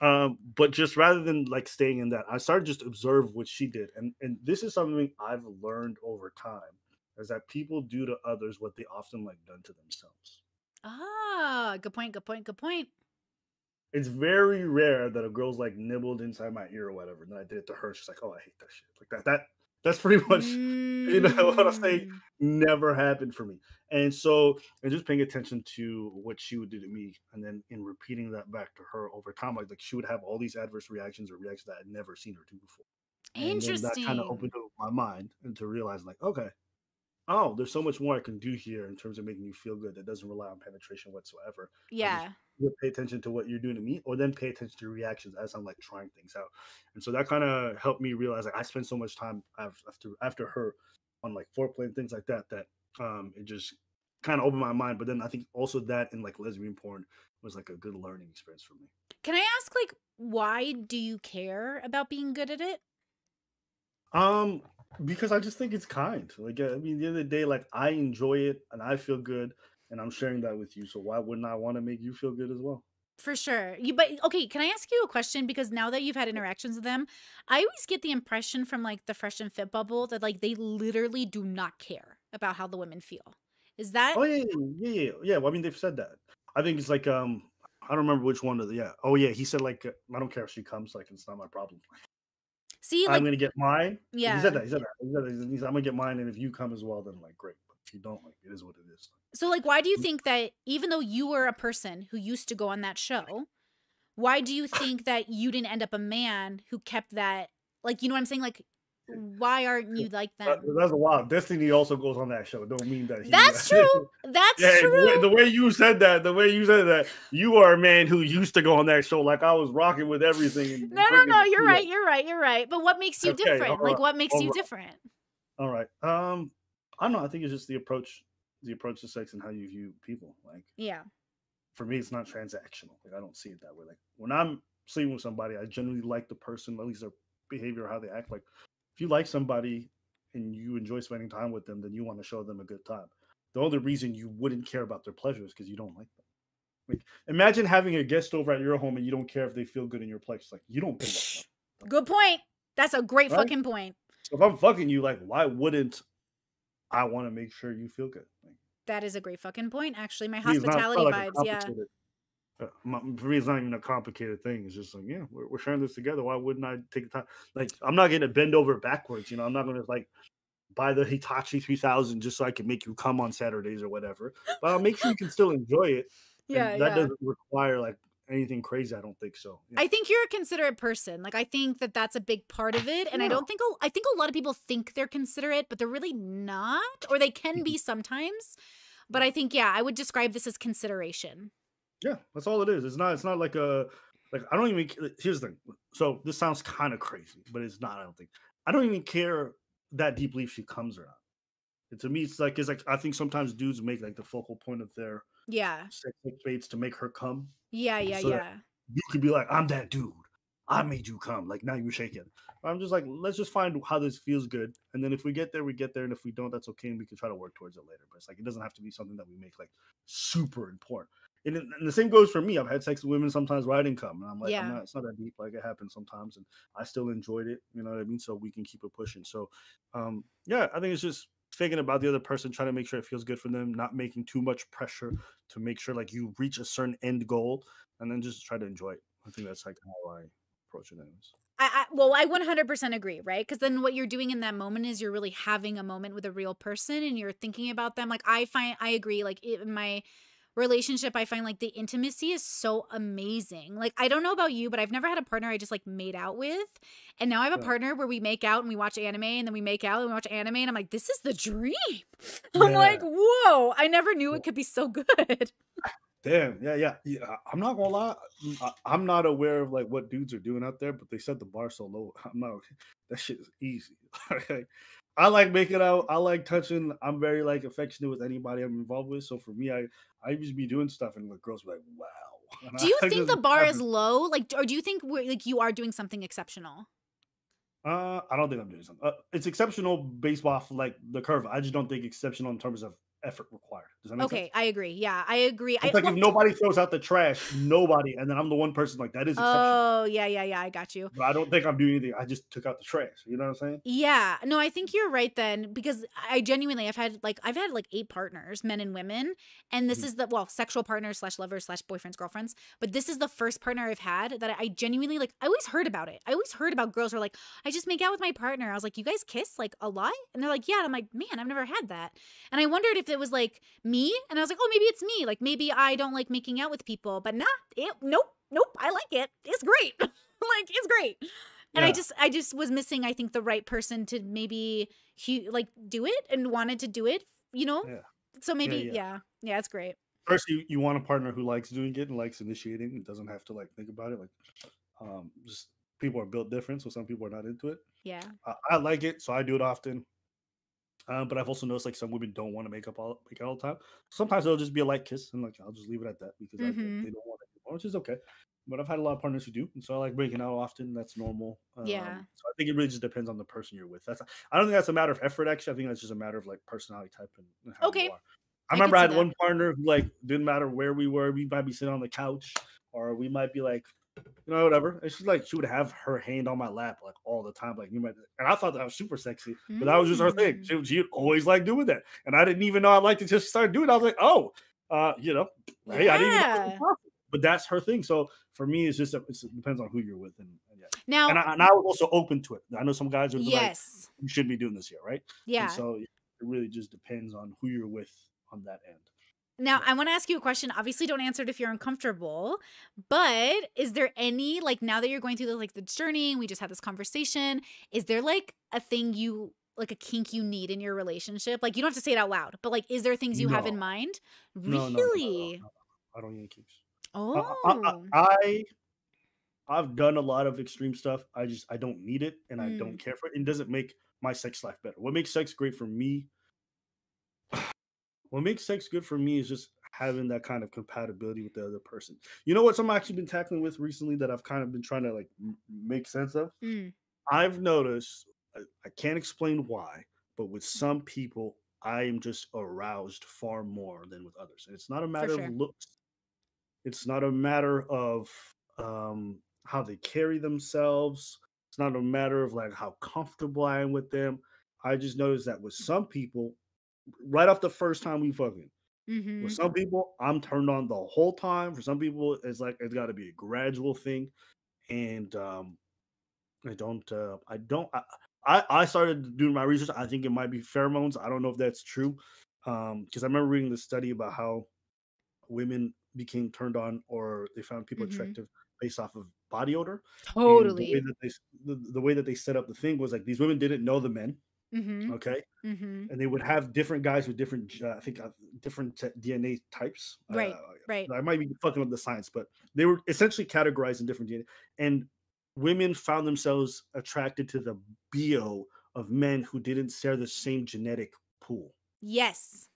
Um, but just rather than like staying in that, I started just observe what she did, and and this is something I've learned over time is that people do to others what they often like done to themselves. Ah, good point, good point, good point. It's very rare that a girl's like nibbled inside my ear or whatever, and then I did it to her. She's like, "Oh, I hate that shit." Like that. That that's pretty much you know what I'm saying? Mm. never happened for me. And so, and just paying attention to what she would do to me, and then in repeating that back to her over time, like, like she would have all these adverse reactions or reactions that I'd never seen her do before. Interesting. that kind of opened up my mind and to realize, like, okay, oh, there's so much more I can do here in terms of making you feel good that doesn't rely on penetration whatsoever. yeah. Pay attention to what you're doing to me, or then pay attention to your reactions as I'm like trying things out. And so that kind of helped me realize, like, I spent so much time after after her on like foreplay and things like that that um it just kind of opened my mind. But then I think also that in like lesbian porn was like a good learning experience for me. Can I ask, like, why do you care about being good at it? Um, because I just think it's kind. Like I mean, the end of the day, like I enjoy it and I feel good, and I'm sharing that with you. So why wouldn't I want to make you feel good as well? For sure. You but okay, can I ask you a question because now that you've had interactions with them, I always get the impression from like the fresh and fit bubble that like they literally do not care about how the women feel. Is that Oh yeah, yeah, yeah, yeah. Well, I mean, they've said that. I think it's like um, I don't remember which one of the yeah. Oh yeah, he said like I don't care if she comes, like it's not my problem. See I'm gonna get mine. yeah. he said that. He said that. He said that. He said, I'm gonna get mine, and if you come as well, then like great. But if you don't, like it is what it is. So like why do you Mm. think that even though you were a person who used to go on that show, why do you think that you didn't end up a man who kept that like you know what I'm saying like why aren't you like That- that's a lot. Destiny also goes on that show. Don't mean that. He, That's true. That's Yeah, the true. way, the way you said that, the way you said that, you are a man who used to go on that show like I was rocking with everything. No, no, no, you're right, you're right, you're right. But what makes you Okay, different? all Like what makes you right. different? All right. Um, I don't know. I think it's just the approach, the approach to sex and how you view people. Like Yeah. for me, it's not transactional. Like I don't see it that way. Like when I'm sleeping with somebody, I generally like the person, at least their behavior, or how they act. Like if you like somebody and you enjoy spending time with them, then you want to show them a good time. The only reason you wouldn't care about their pleasure is because you don't like them. Like imagine having a guest over at your home and you don't care if they feel good in your place. Like you don't. Good point. That's a great Right? fucking point. So if I'm fucking you, like why wouldn't I want to make sure you feel good? Like, That is a great fucking point. Actually, my it's not- not hospitality like vibes. Yeah. Uh, my, for me, it's not even a complicated thing. It's just like, yeah, we're, we're sharing this together. Why wouldn't I take the time? Like, I'm not going to bend over backwards. You know, I'm not going to like buy the Hitachi 3000 just so I can make you come on Saturdays or whatever. But I'll make sure you can still enjoy it. Yeah, And that yeah. doesn't require like anything crazy. I don't think so. Yeah. I think you're a considerate person. Like I think that that's a big part of it, and I don't think a- I think a lot of people think they're considerate, but they're really not, or they can be sometimes. But I think yeah, I would describe this as consideration. Yeah, that's all it is. It's not. It's not like a like. I don't even. Here's the thing. So this sounds kind of crazy, but it's not. I don't think. I don't even care that deeply if she comes or not. And to me, it's like it's like I think sometimes dudes make like the focal point of their Yeah, sex baits to make her come. yeah, yeah, So yeah. You could be like, I'm that dude. I made you come. Like now you're shaking. I'm just like, let's just find how this feels good, and then if we get there, we get there, and if we don't, that's okay, and we can try to work towards it later. But it's like it doesn't have to be something that we make like super important. And, and the same goes for me. I've had sex with women sometimes where I didn't come, and I'm like, I'm Yeah. not, it's not that deep. Like it happens sometimes, and I still enjoyed it. You know what I mean? So we can keep it pushing. So, um, yeah, I think it's just thinking about the other person, trying to make sure it feels good for them, not making too much pressure to make sure like you reach a certain end goal, and then just try to enjoy it. I think that's like how I approach it. Anyways. I, I well, I 100% agree, right? Because then what you're doing in that moment is you're really having a moment with a real person and you're thinking about them. Like I find, I agree. Like in my relationship, I find like the intimacy is so amazing. Like I don't know about you, but I've never had a partner I just like made out with, and now I have a partner where we make out and we watch anime, and then we make out and we watch anime, and I'm like, this is the dream. I'm like, whoa! I never knew it could be so good. Damn, yeah, yeah, yeah. I'm not gonna lie. mm, I'm not aware of like what dudes are doing out there, but they set the bar so low. I'm not. That shit is easy. I like making out. I like touching. I'm very like affectionate with anybody I'm involved with. So for me, I I just be doing stuff, and the girls be like, "Wow." And Do you I think just the bar is low? Like, or do you think we're, like you are doing something exceptional? Uh, I don't think I'm doing something. Uh, it's exceptional based off like the curve. I just don't think exceptional in terms of effort required. Does that make sense? Okay, I agree. Yeah, I agree. I, It's like well, if nobody throws out the trash, nobody, and then I'm the one person like that is exceptional. Oh, yeah, yeah, yeah. I got you. But I don't think I'm doing anything. I just took out the trash. You know what I'm saying? Yeah, no, I think you're right then because I genuinely I've had like I've had like eight partners, men and women, and this Mhm. is the well sexual partners slash lovers slash boyfriends girlfriends, but this is the first partner I've had that I genuinely like. I always heard about it. I always heard about girls who are like, I just make out with my partner. I was like, you guys kiss like a lot, and they're like, yeah. And I'm like, man, I've never had that, and I wondered if it was like me, and I was like, oh, maybe it's me. Like maybe I don't like making out with people, but nah, it, nope, nope, I like it. It's great. like it's great and i just i just was missing i think the right person to maybe hu- like do it and wanted to do it you know Yeah. so maybe yeah. yeah yeah, it's great First, you, you want a partner who likes doing it and likes initiating and doesn't have to like think about it. Like, um, just people are built different, so some people are not into it. yeah I like it, so I do it often. Um, but I've also noticed like some women don't want to make up all make out all the time. Sometimes it'll just be a light kiss, and like I'll just leave it at that because I, Mhm. they don't want it anymore, which is okay. But I've had a lot of partners who do, and so I like breaking out often. That's normal. Yeah. Um, so I think it really just depends on the person you're with. That's I don't think that's a matter of effort. Actually, I think that's just a matter of like personality type and, and how Okay. you are. I I remember I had that. one partner who like didn't matter where we were. We might be sitting on the couch, or we might be like, you know, whatever. And she's like, she would have her hand on my lap like all the time, like you might. And I thought that was super sexy, but that was just her thing. Mm. She she'd always like doing that, and I didn't even know I liked it until she started doing. it. I was like, oh, uh, you know, hey, I didn't even know Yeah. But that's her thing. So for me, it's just it's, it depends on who you're with, and, and yeah. now And I, and I was also open to it. I know some guys are like, yes you shouldn't be doing this here, right? yeah And so it really just depends on who you're with on that end. Now, I want to ask you a question. Obviously, don't answer it if you're uncomfortable. But is there any like now that you're going through the like the journey, we just had this conversation, is there like a thing you like a kink you need in your relationship? Like you don't have to say it out loud, but like is there things you have in No. mind? No, no, no, no, no, Really? no. I don't need kinks. I- Oh. I, I, I I've done a lot of extreme stuff. I just I don't need it and I Mm. don't care for it. It doesn't make my sex life better. What makes sex great for me? What makes sex good for me is just having that kind of compatibility with the other person. You know what? Something I've actually been tackling with recently that I've kind of been trying to like m- make sense of. Mm. I've noticed, I, I can't explain why, but with some people, I am just aroused far more than with others. And it's not a matter sure. of looks, it's not a matter of um, how they carry themselves, it's not a matter of like how comfortable I am with them. I just noticed that with some people, right off the first time we fucking, Mm-hmm. For some people, I'm turned on the whole time. For some people, it's like it's got to be a gradual thing, and um, I don't. Uh, I don't. I, I I started doing my research. I think it might be pheromones. I don't know if that's true, um, because I remember reading the study about how women became turned on or they found people Mhm. attractive based off of body odor. And the way Totally. that they the, the way that they set up the thing was like these women didn't know the men. Mm-hmm. Okay, Mm-hmm. and they would have different guys with different, uh, I think, uh, different t- DNA types. Right. Uh, Right. I might be fucking up the science, but they were essentially categorized in different DNA. And women found themselves attracted to the bio of men who didn't share the same genetic pool, Yes.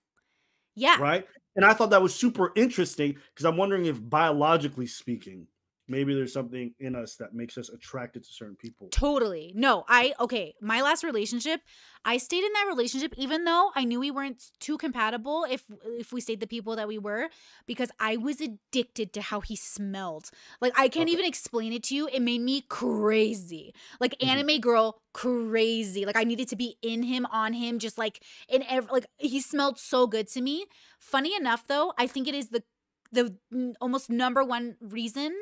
Yeah. right? And I thought that was super interesting because I'm wondering if biologically speaking, maybe there's something in us that makes us attracted to certain people. Totally. No, I okay, my last relationship, I stayed in that relationship even though I knew we weren't too compatible if if we stayed the people that we were because I was addicted to how he smelled. Like I can't Okay. even explain it to you. It made me crazy. Like Mhm. anime girl crazy. Like I needed to be in him on him just like in every like he smelled so good to me. Funny enough though, I think it is the the almost number one reason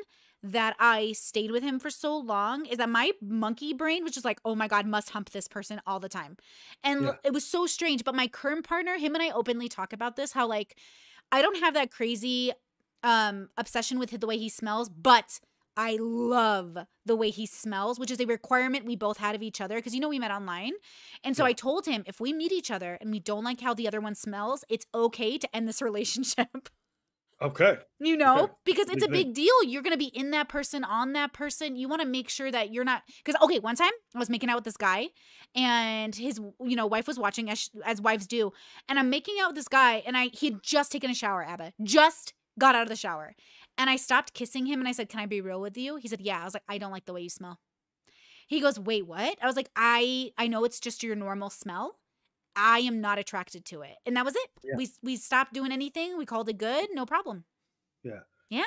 that I stayed with him for so long is that my monkey brain was just like, oh my God, must hump this person all the time. And Yeah. it was so strange. But my current partner, him and I openly talk about this how, like, I don't have that crazy um obsession with the way he smells, but I love the way he smells, which is a requirement we both had of each other because you know we met online. And so Yeah. I told him if we meet each other and we don't like how the other one smells, it's okay to end this relationship. Okay. You know, Okay. because it's a Big deal. You're going to be in that person, on that person. You want to make sure that you're not. Because, okay, one time I was making out with this guy and his, you know, wife was watching as, as wives do. And I'm making out with this guy and I, he had just taken a shower, Aba. Just got out of the shower. And I stopped kissing him and I said, Can I be real with you? He said, Yeah. I was like, I don't like the way you smell. He goes, Wait, what? I was like, I, I know it's just your normal smell. I am not attracted to it. And that was it. Yeah. We, we stopped doing anything. We called it good. No problem. Yeah. Yeah.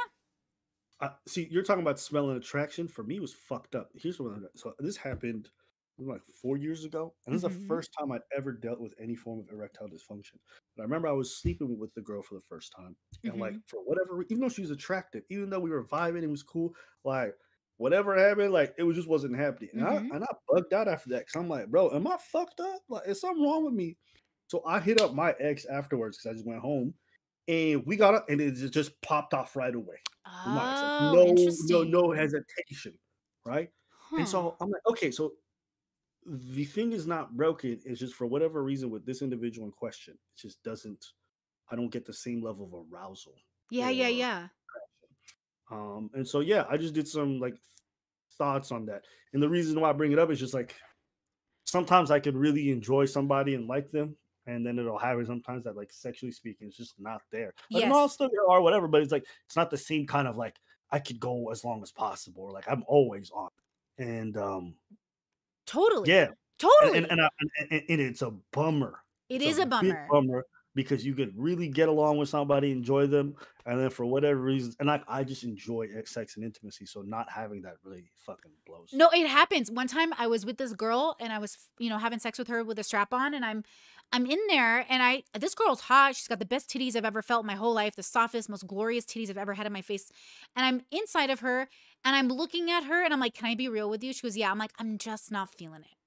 Uh, see, you're talking about smell and attraction. For me, it was fucked up. Here's what. I'm, So this happened like four years ago, and this is Mhm. the first time I'd ever dealt with any form of erectile dysfunction. And I remember I was sleeping with the girl for the first time, and like for whatever, even though she was attractive, even though we were vibing, it was cool. Like whatever happened, like it was just wasn't happening. And, Mhm. I, and I bugged out after that because I'm like, bro, am I fucked up? Like, is something wrong with me? So I hit up my ex afterwards because I just went home. And we got up, and it just popped off right away. Nice. Like, Oh, no, no, no hesitation, right? And so I'm like, okay, so the thing is not broken. It's just for whatever reason with this individual in question, it just doesn't. I don't get the same level of arousal. yeah, yeah, yeah. Um, and so yeah, I just did some like thoughts on that. And the reason why I bring it up is just like sometimes I could really enjoy somebody and like them, and then it'll happen sometimes that like sexually speaking, it's just not there. Like no, Yes. still there or whatever, but it's like it's not the same kind of like I could go as long as possible, or like I'm always on. And um, Totally. yeah, Totally. and, and, I, and, and- and it's a bummer. it It's is a big bummer. bummer because you could really get along with somebody, enjoy them, and then for whatever reasons, and I, I just enjoy sex and intimacy, so not having that really fucking blows. No, it happens. One time I was with this girl and I was, you know, having sex with her with a strap on and I'm I'm in there and I this girl's hot. She's got the best titties I've ever felt in my whole life, the softest, most glorious titties I've ever had in my face. And I'm inside of her and I'm looking at her and I'm like, "Can I be real with you?" She goes, "Yeah." I'm like, "I'm just not feeling it."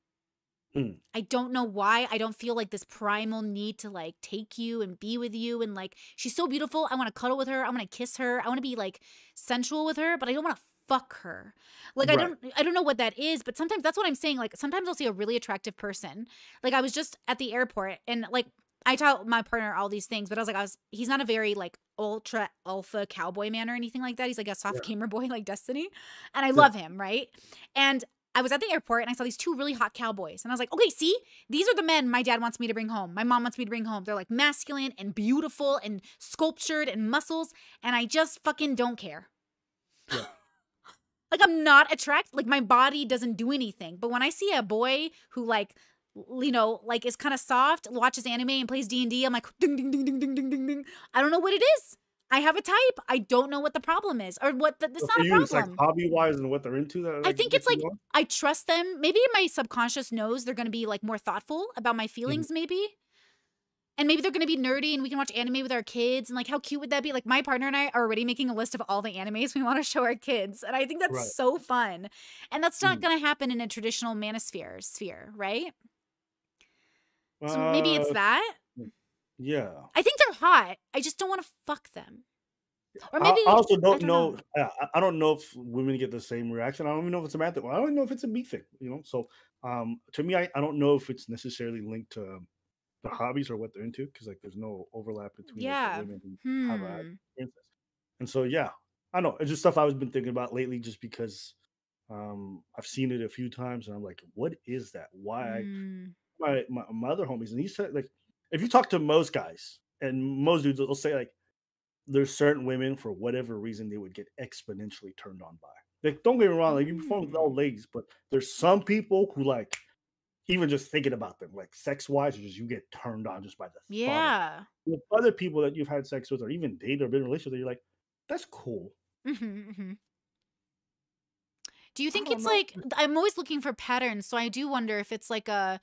Hmm. I don't know why. I don't feel like this primal need to like take you and be with you and like she's so beautiful. I want to cuddle with her. I want to kiss her. I want to be like sensual with her, but I don't want to fuck her. Like I don't I don't know what that is, but sometimes that's what I'm saying. Like sometimes I'll see a really attractive person. Like I was just at the airport and like I tell my partner all these things, but I was like, I was he's not a very like ultra alpha cowboy man or anything like that. He's like a soft Yeah. gamer boy like Destiny. And I love him, right? And I was at the airport and I saw these two really hot cowboys. And I was like, okay, see, these are the men my dad wants me to bring home. My mom wants me to bring home. They're like masculine and beautiful and sculptured and muscles. And I just fucking don't care. Yeah. like I'm not attracted. Like my body doesn't do anything. But when I see a boy who like, you know, like is kind of soft, watches anime and plays D and D, I'm like, ding, ding, ding, ding, ding, ding, ding, ding. I don't know what it is. I have a type. I don't know what the problem is, or what. The, it's So not for a you, it's like problem. hobby wise and what they're into. That I think it's like on? I trust them. Maybe my subconscious knows they're going to be like more thoughtful about my Mm-hmm. feelings. Maybe and maybe they're going to be nerdy and we can watch anime with our kids and like how cute would that be like my partner and i are already making a list of all the animes we want to show our kids and i think that's Right. so fun and that's not Mm. going to happen in a traditional manosphere sphere right so maybe it's Uh, that Yeah. i think they're hot i just don't want to fuck them or I- maybe I, also don't, don't know. know. I, I don't know if women get the same reaction. I don't even know if it's a man thing. I don't even know if it's a me thing. You know, so um, to me, I, I don't know if it's necessarily linked to their hobbies or what they're into because like there's no overlap between Yeah. women and have a hmm. And so yeah, I know it's just stuff I've been thinking about lately, just because um, I've seen it a few times and I'm like, what is that? Why? Mm. my, my my other homies, and he said like if you talk to most guys and most dudes, they'll say like there's certain women for whatever reason they would get exponentially turned on by. Like don't get me wrong, like you perform with all Mm. ladies, but there's some people who like even just thinking about them, like sex wise, just you get turned on just by the thought of it. yeah With other people that you've had sex with or even dated or been in a relationship, with, you're like, that's cool. hmm hmm Do you think it's know. like I'm always looking for patterns, so I do wonder if it's like a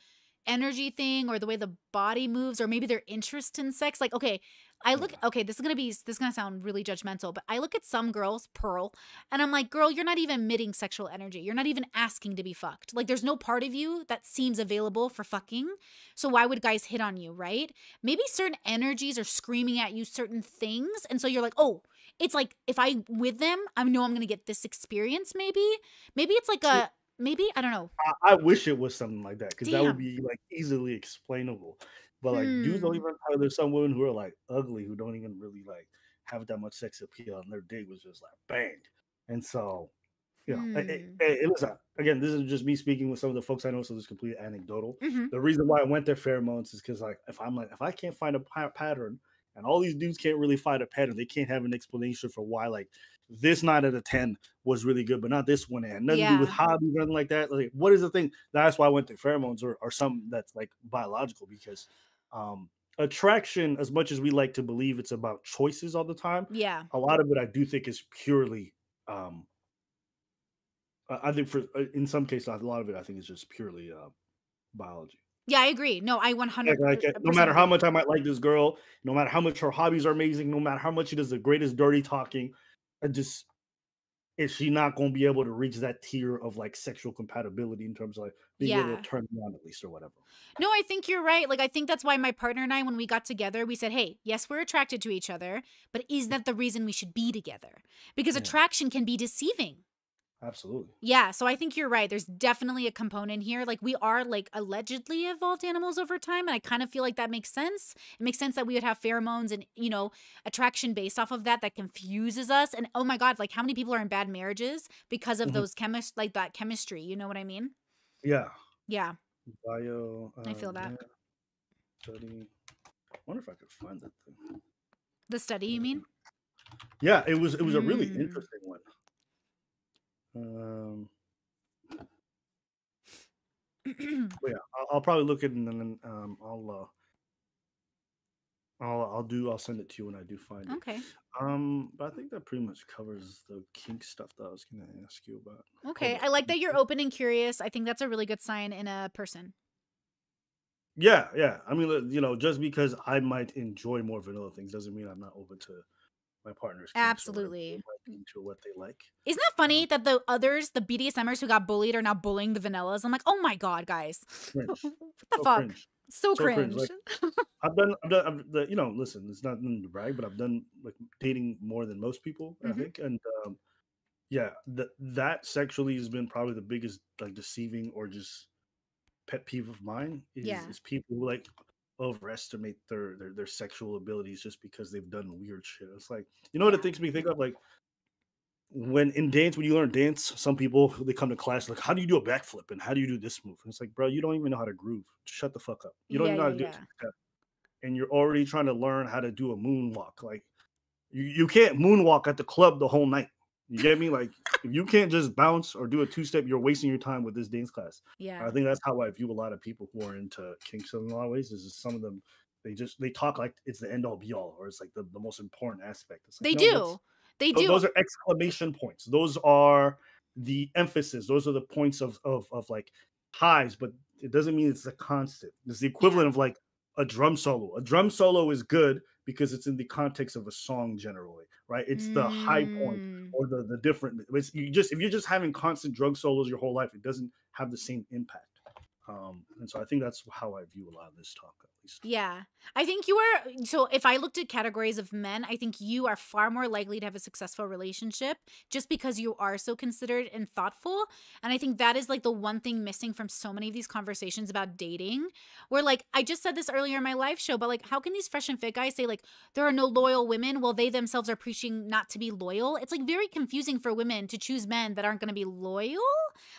energy thing or the way the body moves or maybe their interest in sex. Like, okay, I look okay, this is gonna be this is gonna sound really judgmental, but I look at some girls, Pearl, and I'm like, girl, you're not even emitting sexual energy. You're not even asking to be fucked. Like there's no part of you that seems available for fucking. So why would guys hit on you, right? Maybe certain energies are screaming at you certain things. And so you're like, oh, it's like if I with them, I know I'm gonna get this experience. Maybe, maybe it's like a maybe I don't know. I, I wish it was something like that because that would be like easily explainable. But like dudes don't Hmm. even there's some women who are like ugly who don't even really like have that much sex appeal and their date was just like bang. And so you know, it, it, Hmm. it- it was a- again, this is just me speaking with some of the folks I know, so this is completely anecdotal. Mhm. The reason why I went there pheromones is because like if I'm like if I can't find a pattern and all these dudes can't really find a pattern, they can't have an explanation for why like this nine out of ten was really good, but not this one. Had nothing to do with Yeah. hobbies or anything like that. Like, what is the thing? That's why I went to pheromones or, or something that's like biological because um attraction, as much as we like to believe it's about choices all the time, Yeah. a lot of it I do think is purely um I think for uh, in some cases a lot of it I think is just purely uh biology. Yeah, I agree. No, I 100 Like, like, uh, no matter how much I might like this girl, no matter how much her hobbies are amazing, no matter how much she does the greatest dirty talking, I just is she not going to be able to reach that tier of like sexual compatibility in terms of like being able to turn me on at least or whatever. No, I think you're right. Like I think that's why my partner and I when we got together, we said, "Hey, yes, we're attracted to each other, but is mm. that the reason we should be together?" Because Yeah. attraction can be deceiving. Absolutely. Yeah, so I think you're right. There's definitely a component here. Like we are like allegedly evolved animals over time, and I kind of feel like that makes sense. It makes sense that we would have pheromones and you know attraction based off of that that confuses us. And oh my god, like how many people are in bad marriages because of Mhm. those chemist like that chemistry? You know what I mean? Yeah. Yeah. Bio. I feel uh, that. yeah, Study. I wonder if I could find that thing. The study, you mean? Yeah, it was it was a really Mm. interesting one. Um, yeah, I'll, I'll probably look at it and then um, I'll uh, I'll I'll do I'll send it to you when I do find it. okay. Um, but I think that pretty much covers the kink stuff that I was gonna ask you about. Okay. I like that you're open and curious. I think that's a really good sign in a person. Yeah, yeah. I mean, you know, just because I might enjoy more vanilla things doesn't mean I'm not open to my partner's Absolutely. They might be into what they like. Isn't that funny that the others, the BDSMers who got bullied, are now bullying the vanillas? I'm like, oh my god, guys, what the So fuck? cringe. So So cringe. cringe, I've done, I've done, I've, the, you know, listen, it's not nothing to brag, but I've done like dating more than most people, Mhm. I think, and um, yeah, that that sexually has been probably the biggest like deceiving or just pet peeve of mine is, Yeah. is people who like overestimate their, their their sexual abilities just because they've done weird shit. It's like you know what it makes me think of like when in dance when you learn dance some people they come to class like how do you do a backflip and how do you do this move and it's like bro you don't even know how to groove shut the fuck up you don't Yeah, even know how to yeah, do yeah. a and you're already trying to learn how to do a moonwalk like you, you can't moonwalk at the club the whole night you get me like if you can't just bounce or do a two-step you're wasting your time with this dance class yeah. I think that's how I view a lot of people who are into kinks in a lot of ways. Is just some of them they just they talk like it's the end all be all, or it's like the, the most important aspect. Like, They no, do. They do. Those are exclamation points. Those are the emphasis. Those are the points of of of like highs, but it doesn't mean it's a constant. It's the equivalent of like a drum solo. A drum solo is good because it's in the context of a song generally, right? It's the high point Mm. or the the different. It's you just if you're just having constant drug solos your whole life, it doesn't have the same impact. Um, and so I think that's how I view a lot of this talk, least. Yeah. I think you are uh, so if I looked at categories of men, I think you are far more likely to have a successful relationship just because you are so considered and thoughtful. And I think that is like the one thing missing from so many of these conversations about dating. Where like I just said this earlier in my live show, but like how can these fresh and fit guys say like there are no loyal women while they themselves are preaching not to be loyal? It's like very confusing for women to choose men that aren't going to be loyal.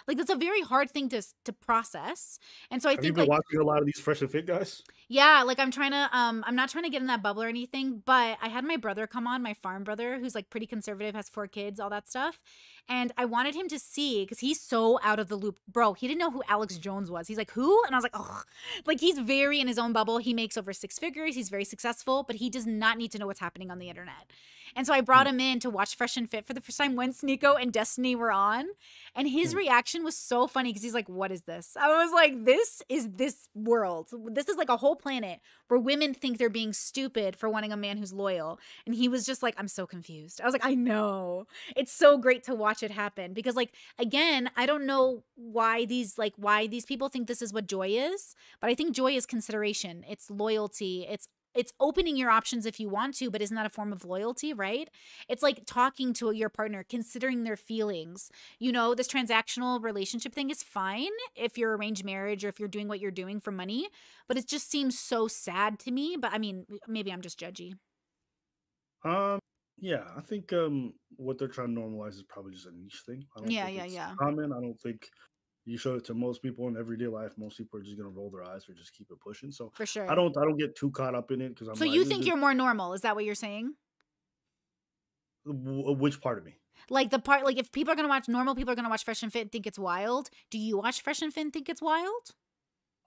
Like that's a very hard thing to to process. And so I Have you think been like watching a lot of these fresh and fit guys? yeah, like I'm trying to um I'm not trying to get in that bubble or anything, but I had my brother come on, my farm brother who's like pretty conservative, has four kids, all that stuff. And I wanted him to see cuz he's so out of the loop. Bro, he didn't know who Alex Jones was. He's like, "Who?" And I was like, "Oh." Like he's very in his own bubble. He makes over six figures. He's very successful, but he does not need to know what's happening on the internet. And so I brought him in to watch Fresh and Fit for the first time when Sneako and Destiny were on. And his Mm. reaction was so funny because he's like, What is this? I was like, This is this world. This is like a whole planet where women think they're being stupid for wanting a man who's loyal. And he was just like, I'm so confused. I was like, I know. It's so great to watch it happen because, like, again, I don't know why these, like, why these people think this is what joy is, but I think joy is consideration, it's loyalty, it's it's opening your options if you want to, but isn't that a form of loyalty, right? It's like talking to your partner, considering their feelings. You know, this transactional relationship thing is fine if you're arranged marriage or if you're doing what you're doing for money, but it just seems so sad to me. But I mean, maybe I'm just judgy. Um, yeah, I think um what they're trying to normalize is probably just a niche thing. I don't Yeah, think yeah, it's yeah. common. I don't think you show it to most people in everyday life. Most people are just gonna roll their eyes or just keep it pushing. So For sure. I don't I don't get too caught up in it because I'm so like, you think you're more normal? Is that what you're saying? w- which part of me? Like the part, like if people are gonna watch normal, people are gonna watch Fresh and Fit and think it's wild. Do you watch Fresh and Fit and think it's wild?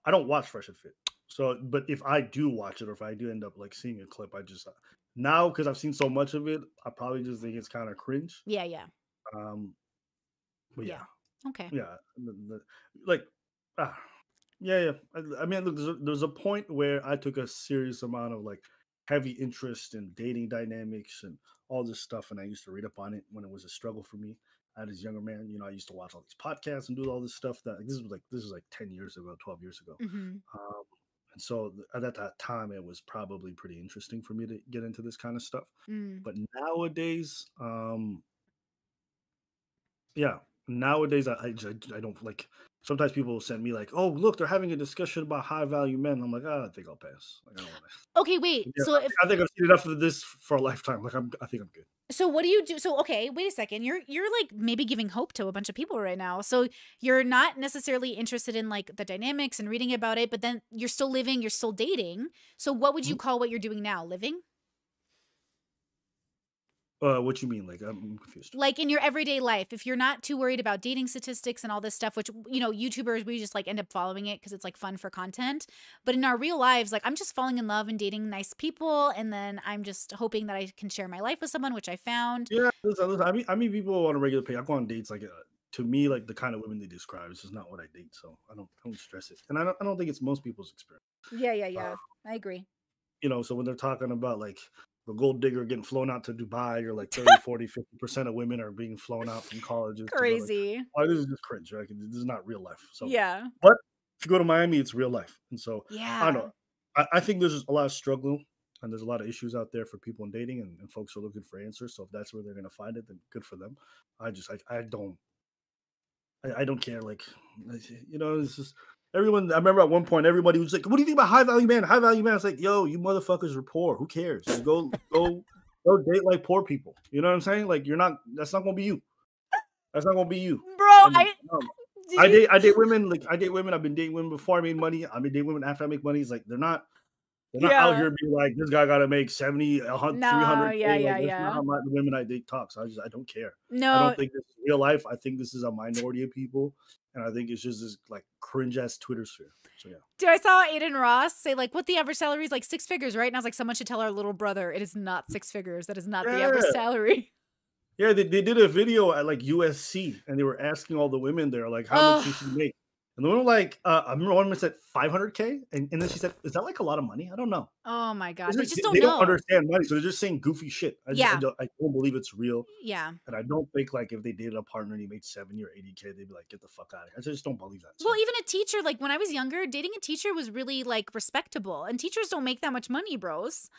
I don't watch Fresh and Fit. So, but if I do watch it, or if I do end up like seeing a clip, I just uh, now because I've seen so much of it, I probably just think it's kind of cringe. Yeah, yeah. Um, but yeah, Okay. yeah, like, ah, yeah, yeah. I, I mean, look, there's a, there's a point where I took a serious amount of like heavy interest in dating dynamics and all this stuff, and I used to read up on it when it was a struggle for me. As a younger man, you know, I used to watch all these podcasts and do all this stuff. That this was like this was like ten years ago, twelve years ago. hmm Um, and so at that time, it was probably pretty interesting for me to get into this kind of stuff. Mm. But nowadays, um, yeah, nowadays I I don't like. Sometimes people will send me like, "Oh, look, they're having a discussion about high value men." I'm like, "Ah, I think I'll pass. Like, I don't. Okay, wait. Yeah, So if I think I've seen enough of this for a lifetime. Like, I'm, I think I'm good. so what do you do? So okay, wait a second. You're you're like maybe giving hope to a bunch of people right now. So you're not necessarily interested in like the dynamics and reading about it, but then you're still living, you're still dating. So what would you Mhm. call what you're doing now? Living? Uh, what you mean? Like, I'm confused. Like in your everyday life, if you're not too worried about dating statistics and all this stuff, which you know, YouTubers we just like end up following it because it's like fun for content. But in our real lives, like I'm just falling in love and dating nice people, and then I'm just hoping that I can share my life with someone, which I found. Yeah, listen, listen, I mean, I mean, people on a regular pay. I go on dates. Like, uh, to me, like the kind of women they describe is just not what I date. So I don't, I don't stress it, and I don't, I don't think it's most people's experience. Yeah, yeah, yeah. I agree. you know, so when they're talking about like the gold digger getting flown out to Dubai or like 30, 40, 50% of women are being flown out from colleges. to like, Crazy. oh, this is just cringe, right? This is not real life. So yeah. But if you go to Miami, it's real life. And so Yeah. I don't know. I, I think there's a lot of struggle and there's a lot of issues out there for people in dating and, and folks are looking for answers. So if that's where they're gonna find it, then good for them. I just I, I don't I, I don't care. Like you know, it's just everyone I remember at one point everybody was like, What do you think about high value man? High value man. It's like, yo, you motherfuckers are poor. Who cares? Just go go go date like poor people. You know what I'm saying? Like you're not that's not gonna be you. That's not gonna be you. Bro, And, I um, I date I date women like I date women. I've been dating women before I made money. I've been dating women after I make money. It's like they're not they're not out here being like this guy got to make 70, 100, No, 300. yeah, K. yeah, yeah. not how my, the women I date talk. So I just I don't care. No. I don't think this is real life. I think this is a minority of people, and I think it's just this like cringe ass Twitter sphere. So yeah, Dude, I saw Adin Ross say like, "What the average salary is like six figures, right?" And I was like, "Someone should tell our little brother it is not six figures. That is not the average salary." yeah. They, they did a video at like USC, and they were asking all the women there like how much you should make. And the woman like, uh, I remember one woman said 500k, and, and then she said, "Is that like a lot of money? I don't know." Oh my god, they just they don't they don't understand money, so they're just saying goofy shit. I, just, I, Yeah. don't, I don't believe it's real, Yeah. and I don't think like if they dated a partner and he made 70 or 80k, they'd be like, "Get the fuck out of here." I just don't believe that. Well, even a teacher, like when I was younger, dating a teacher was really like respectable, and teachers don't make that much money, bros.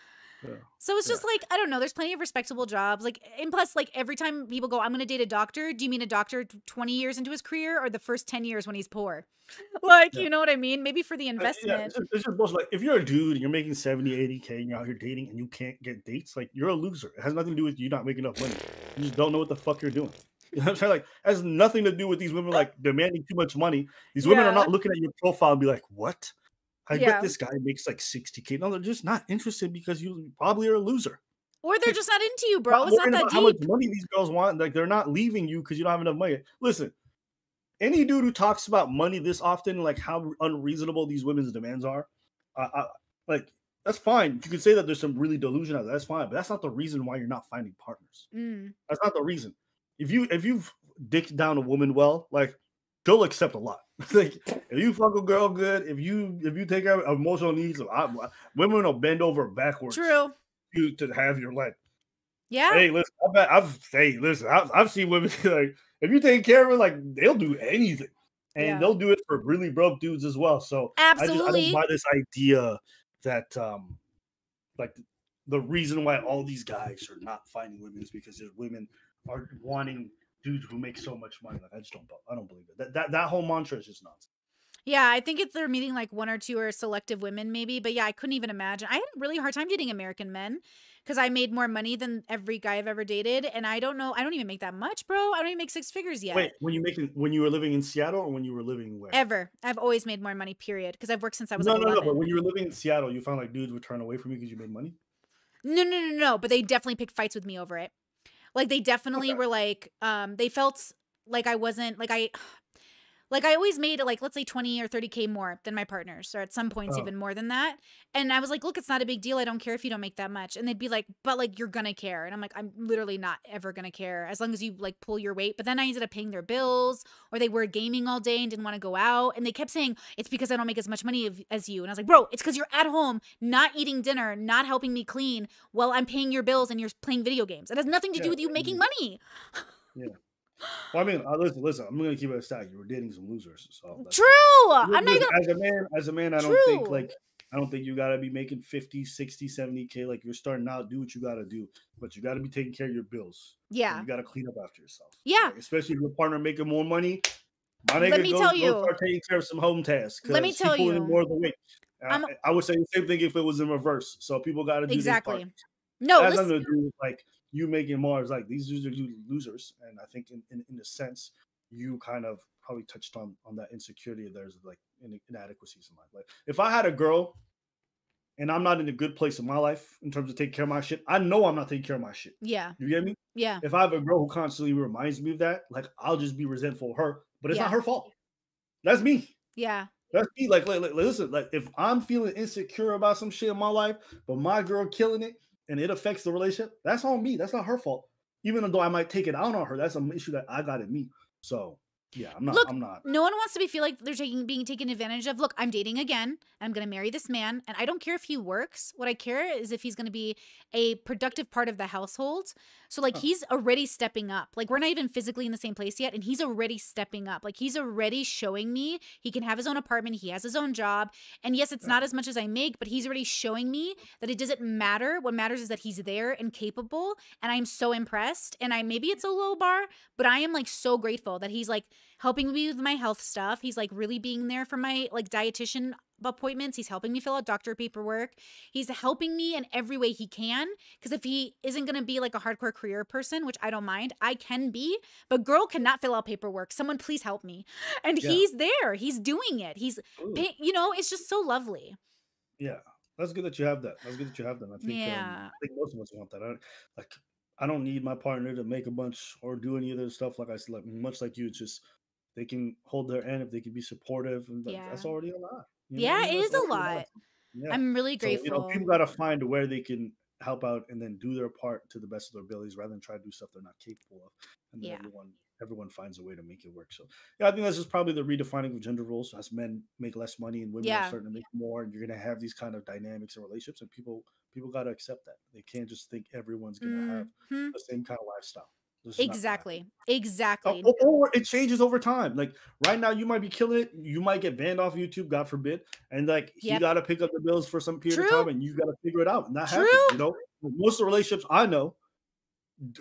Yeah. So it's Yeah. just like I don't know. There's plenty of respectable jobs. Like, and plus, like every time people go, "I'm going to date a doctor," do you mean a doctor 20 years into his career or the first 10 years when he's poor? like, Yeah. you know what I mean? Maybe for the Uh, Yeah, investment. it's just, it's just bullshit. Like if you're a dude and you're making 70, 80k and you're out here dating and you can't get dates, like you're a loser. It has nothing to do with you not making enough money. You just don't know what the fuck you're doing. You know what I'm saying? Like, it has nothing to do with these women like demanding too much money. These women Yeah. are not looking at your profile and be like, "What? I Yeah. bet this guy makes like 60k." No, they're just not interested because you probably are a loser. Or they're just not into you, bro. It's not that about how much money these girls want. Like they're not leaving you because you don't have enough money. Listen, any dude who talks about money this often, like how unreasonable these women's demands are, I, I, like that's fine. You could say that there's some really delusion out there. That's fine, but that's not the reason why you're not finding partners. Mm. That's not the reason. If you if you've dicked down a woman well, like she'll accept a lot. like if you fuck a girl good, if you if you take care of emotional needs, I, women will bend over backwards True. you to have your like Yeah. Hey, listen, I bet I've hey, listen, I've, I've seen women like if you take care of it, like they'll do anything, and Yeah. they'll do it for really broke dudes as well. So I just I Absolutely. don't buy this idea that um like the reason why all these guys are not finding women is because there's women are wanting dudes who make so much money. Like I just don't I don't believe it. That that, that whole mantra is just nonsense. Yeah, I think it's they're meeting like one or two or selective women, maybe. But yeah, I couldn't even imagine. I had a really hard time dating American men because I made more money than every guy I've ever dated, and I don't know. I don't even make that much, bro. I don't even make six figures yet. Wait, when you making when you were living in Seattle or when you were living where? Ever. I've always made more money. Period. Because I've worked since I was no, like no, no. But when you were living in Seattle, you found like dudes would turn away from you because you made money. No, no, no, no. But they definitely picked fights with me over it. Like they definitely Okay. were like, um, they felt like I wasn't like I like I always made like let's say 20 or 30k more than my partners, or at some points Oh. even more than that. And I was like, look, it's not a big deal. I don't care if you don't make that much. And they'd be like, but like you're gonna care. And I'm like, I'm literally not ever gonna care as long as you like pull your weight. But then I ended up paying their bills, or they were gaming all day and didn't want to go out. And they kept saying, it's because I don't make as much money as you. And I was like, bro, it's because you're at home, not eating dinner, not helping me clean while I'm paying your bills and you're playing video games. It has nothing to do with you making and- money. Well, I mean, uh, listen, listen. I'm gonna keep it a stack. You were dating some losers, so True. I'm not even. as a man. As a man, I don't think like I don't think you gotta be making 50, 60, 70 k. Like you're starting out, do what you gotta do, but you gotta be taking care of your bills. Yeah. you gotta clean up after yourself. Yeah. Like, especially if your partner making more money. My nigga, Let me go, tell you. start taking care of some home tasks. Let me tell you. more of the weight. I, I'm- would say the same thing if it was in reverse. So people got to do their part. Exactly. No, listen. nothing to do with like you making more. It's like these are losers, and I think in, in in a sense you kind of probably touched on on that insecurity. of There's like in, inadequacies in life. Like if I had a girl, and I'm not in a good place in my life in terms of taking care of my shit, I know I'm not taking care of my shit. Yeah. You get me? Yeah. If I have a girl who constantly reminds me of that, like I'll just be resentful of her, but it's Yeah. not her fault. That's me. Yeah. That's me. Like, like, like, listen, like if I'm feeling insecure about some shit in my life, but my girl killing it and it affects the relationship, that's on me. That's not her fault. Even though I might take it out on her, that's an issue that I got in me. So yeah, I'm not. Look, I'm not. No one wants to be feel like they're taking being taken advantage of. Look, I'm dating again. I'm going to marry this man, and I don't care if he works. What I care is if he's going to be a productive part of the household. So like Huh. he's already stepping up. Like we're not even physically in the same place yet, and he's already stepping up. Like he's already showing me he can have his own apartment, he has his own job, and yes, it's Yeah. not as much as I make, but he's already showing me that it doesn't matter. What matters is that he's there and capable, and I'm so impressed. And I maybe it's a low bar, but I am like so grateful that he's like helping me with my health stuff. He's like really being there for my like dietitian appointments. He's helping me fill out doctor paperwork. He's helping me in every way he can. Because if he isn't going to be like a hardcore career person, which I don't mind, I can be, but girl cannot fill out paperwork. Someone please help me. And Yeah. he's there. He's doing it. He's, pay- you know, it's just so lovely. yeah, that's good that you have that. That's good that you have that. I think. Yeah. Um, I think most of us want that. I, like, I don't need my partner to make a bunch or do any other stuff. Like I said, like much like you, it's just they can hold their end if they can be supportive, and that- that's already a lot. you know? Yeah, it That's is a lot. Yeah. I'm really So, grateful. you know, people got to find where they can help out and then do their part to the best of their abilities rather than try to do stuff they're not capable of. And then Yeah. everyone everyone finds a way to make it work. So yeah, I think this is probably the redefining of gender roles. As men make less money and women Yeah. are starting to make more, and you're gonna have these kind of dynamics and relationships, and people people got to accept that. They can't just think everyone's gonna have Mhm. the same kind of lifestyle. This is not gonna happen. Exactly. Exactly. Or, or it changes over time. Like right now, you might be killing it. You might get banned off YouTube, God forbid. And like Yep. got to pick up the bills for some period True. of time, and you got to figure it out. And that happens. You know, most of the relationships I know,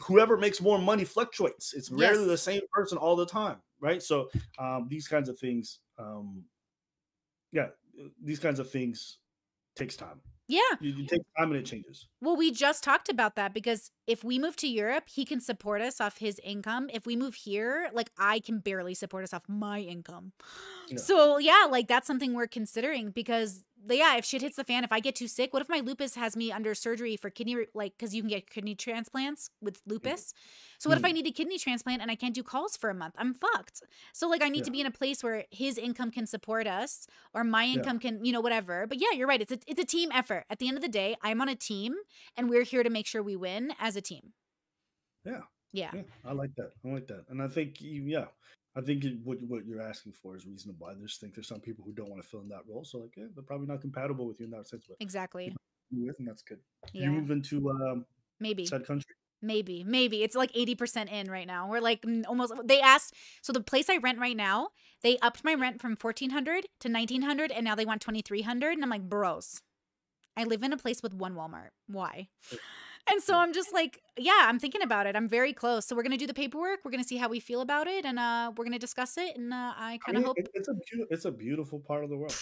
whoever makes more money fluctuates. It's rarely Yes. the same person all the time, right? So um, these kinds of things, um, yeah, these kinds of things takes time. Yeah. You, you take time and it changes. Well, we just talked about that because if we move to Europe, he can support us off his income. If we move here, like I can barely support us off my income. Yeah. So, yeah, like that's something we're considering because yeah, if shit hits the fan, if I get too sick, what if my lupus has me under surgery for kidney like cuz you can get kidney transplants with mm-hmm. lupus. So what if I mm-hmm. need a kidney transplant and I can't do calls for a month? I'm fucked. So like I need to be in a place where his income can support us or my Yeah. income can, you know, whatever. But yeah, you're right. It's a, it's a team effort. At the end of the day, I'm on a team and we're here to make sure we win as a team. Yeah. Yeah. Yeah, I like that. I like that, and I think yeah, I think it, what what you're asking for is reasonable. I just think there's some people who don't want to fill in that role, so like, yeah, they're probably not compatible with you in that sense. But Exactly. you with, and that's good. You move into um, Maybe. said country. Maybe, maybe it's like 80% in right now. We're like almost they asked so the place I rent right now, they upped my rent from 1400 to 1900 and now they want 2300 and I'm like, "Bros. I live in a place with one Walmart. Why?" And so I'm just like, yeah, I'm thinking about it. I'm very close. So we're going to do the paperwork. We're going to see how we feel about it and uh we're going to discuss it and uh, I I kind of mean, hope it's a it's a beautiful part of the world.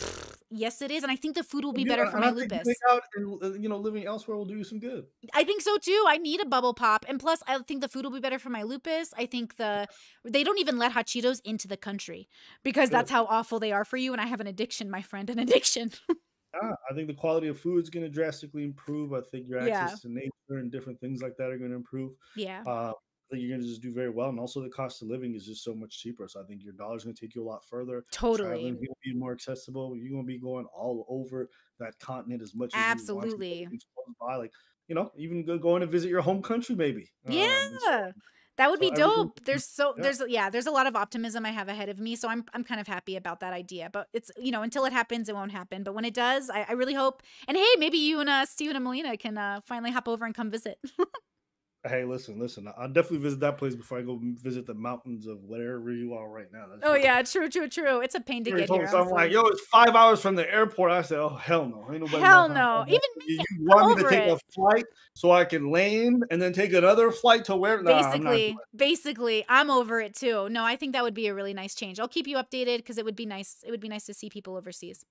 yes it is and I think the food will be You- better and for my lupus. Out and uh, you know living elsewhere will do you some good. I think so too. I need a bubble pop, and plus, I think the food will be better for my lupus. I think the they don't even let hot Cheetos into the country because that's how awful they are for you. And I have an addiction, my friend, an addiction. Ah, I think the quality of food is going to drastically improve. I think your Yeah. access to nature and different things like that are going to improve. yeah, uh, I think you're going to just do very well. And also, the cost of living is just so much cheaper. So I think your dollar's going to take you a lot further. totally, Traveling going to be more accessible. You're going to be going all over that continent as much as Absolutely. You want to. By, like you know, even go going to visit your home country, maybe. Um, yeah. That would so be dope. There's so yeah. there's yeah, there's a lot of optimism I have ahead of me, so I'm I'm kind of happy about that idea. But it's you know until it happens, it won't happen. But when it does, I, I really hope. And hey, maybe you and uh, Steven and Melina can uh, finally hop over and come visit. hey, listen, listen. I'll definitely visit that place before I go visit the mountains of wherever you are right now. That's oh yeah, true, true, true. It's a pain to get here. I'm like, "Yo, it's five hours from the airport." I said, "Oh hell no, ain't nobody." Hell no. for that." Even you, you want me to take it. a flight so I can land and then take another flight to where? Nah, I'm basically basically i'm over it too no i think that would be a really nice change i'll keep you updated because it would be nice it would be nice to see people overseas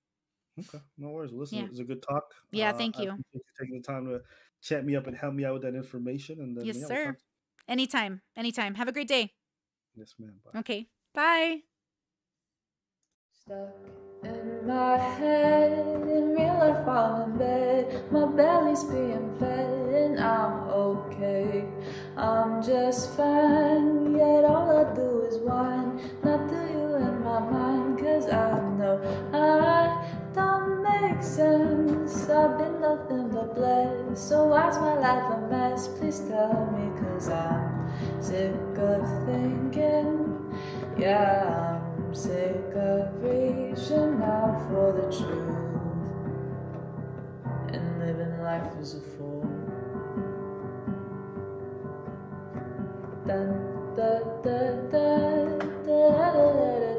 Okay, no worries. Listen, Yeah. it was a good talk. Yeah, Uh, thank you. you taking the time to chat me up and help me out with that information. And then, yes yeah, we'll sir talk- anytime anytime have a great day Yes, ma'am. Bye. okay bye Stuck in my head, in real life I'm in bed. My belly's being fed, and I'm okay. I'm just fine, yet all I do is whine. Not to you in my mind, cause I know I sense. I've been nothing but blessed. So why's my life a mess? Please tell me, cause I'm sick of thinking. Yeah, I'm sick of reaching out for the truth and living life as a fool. Dun, da, da, da, da, da, da, da.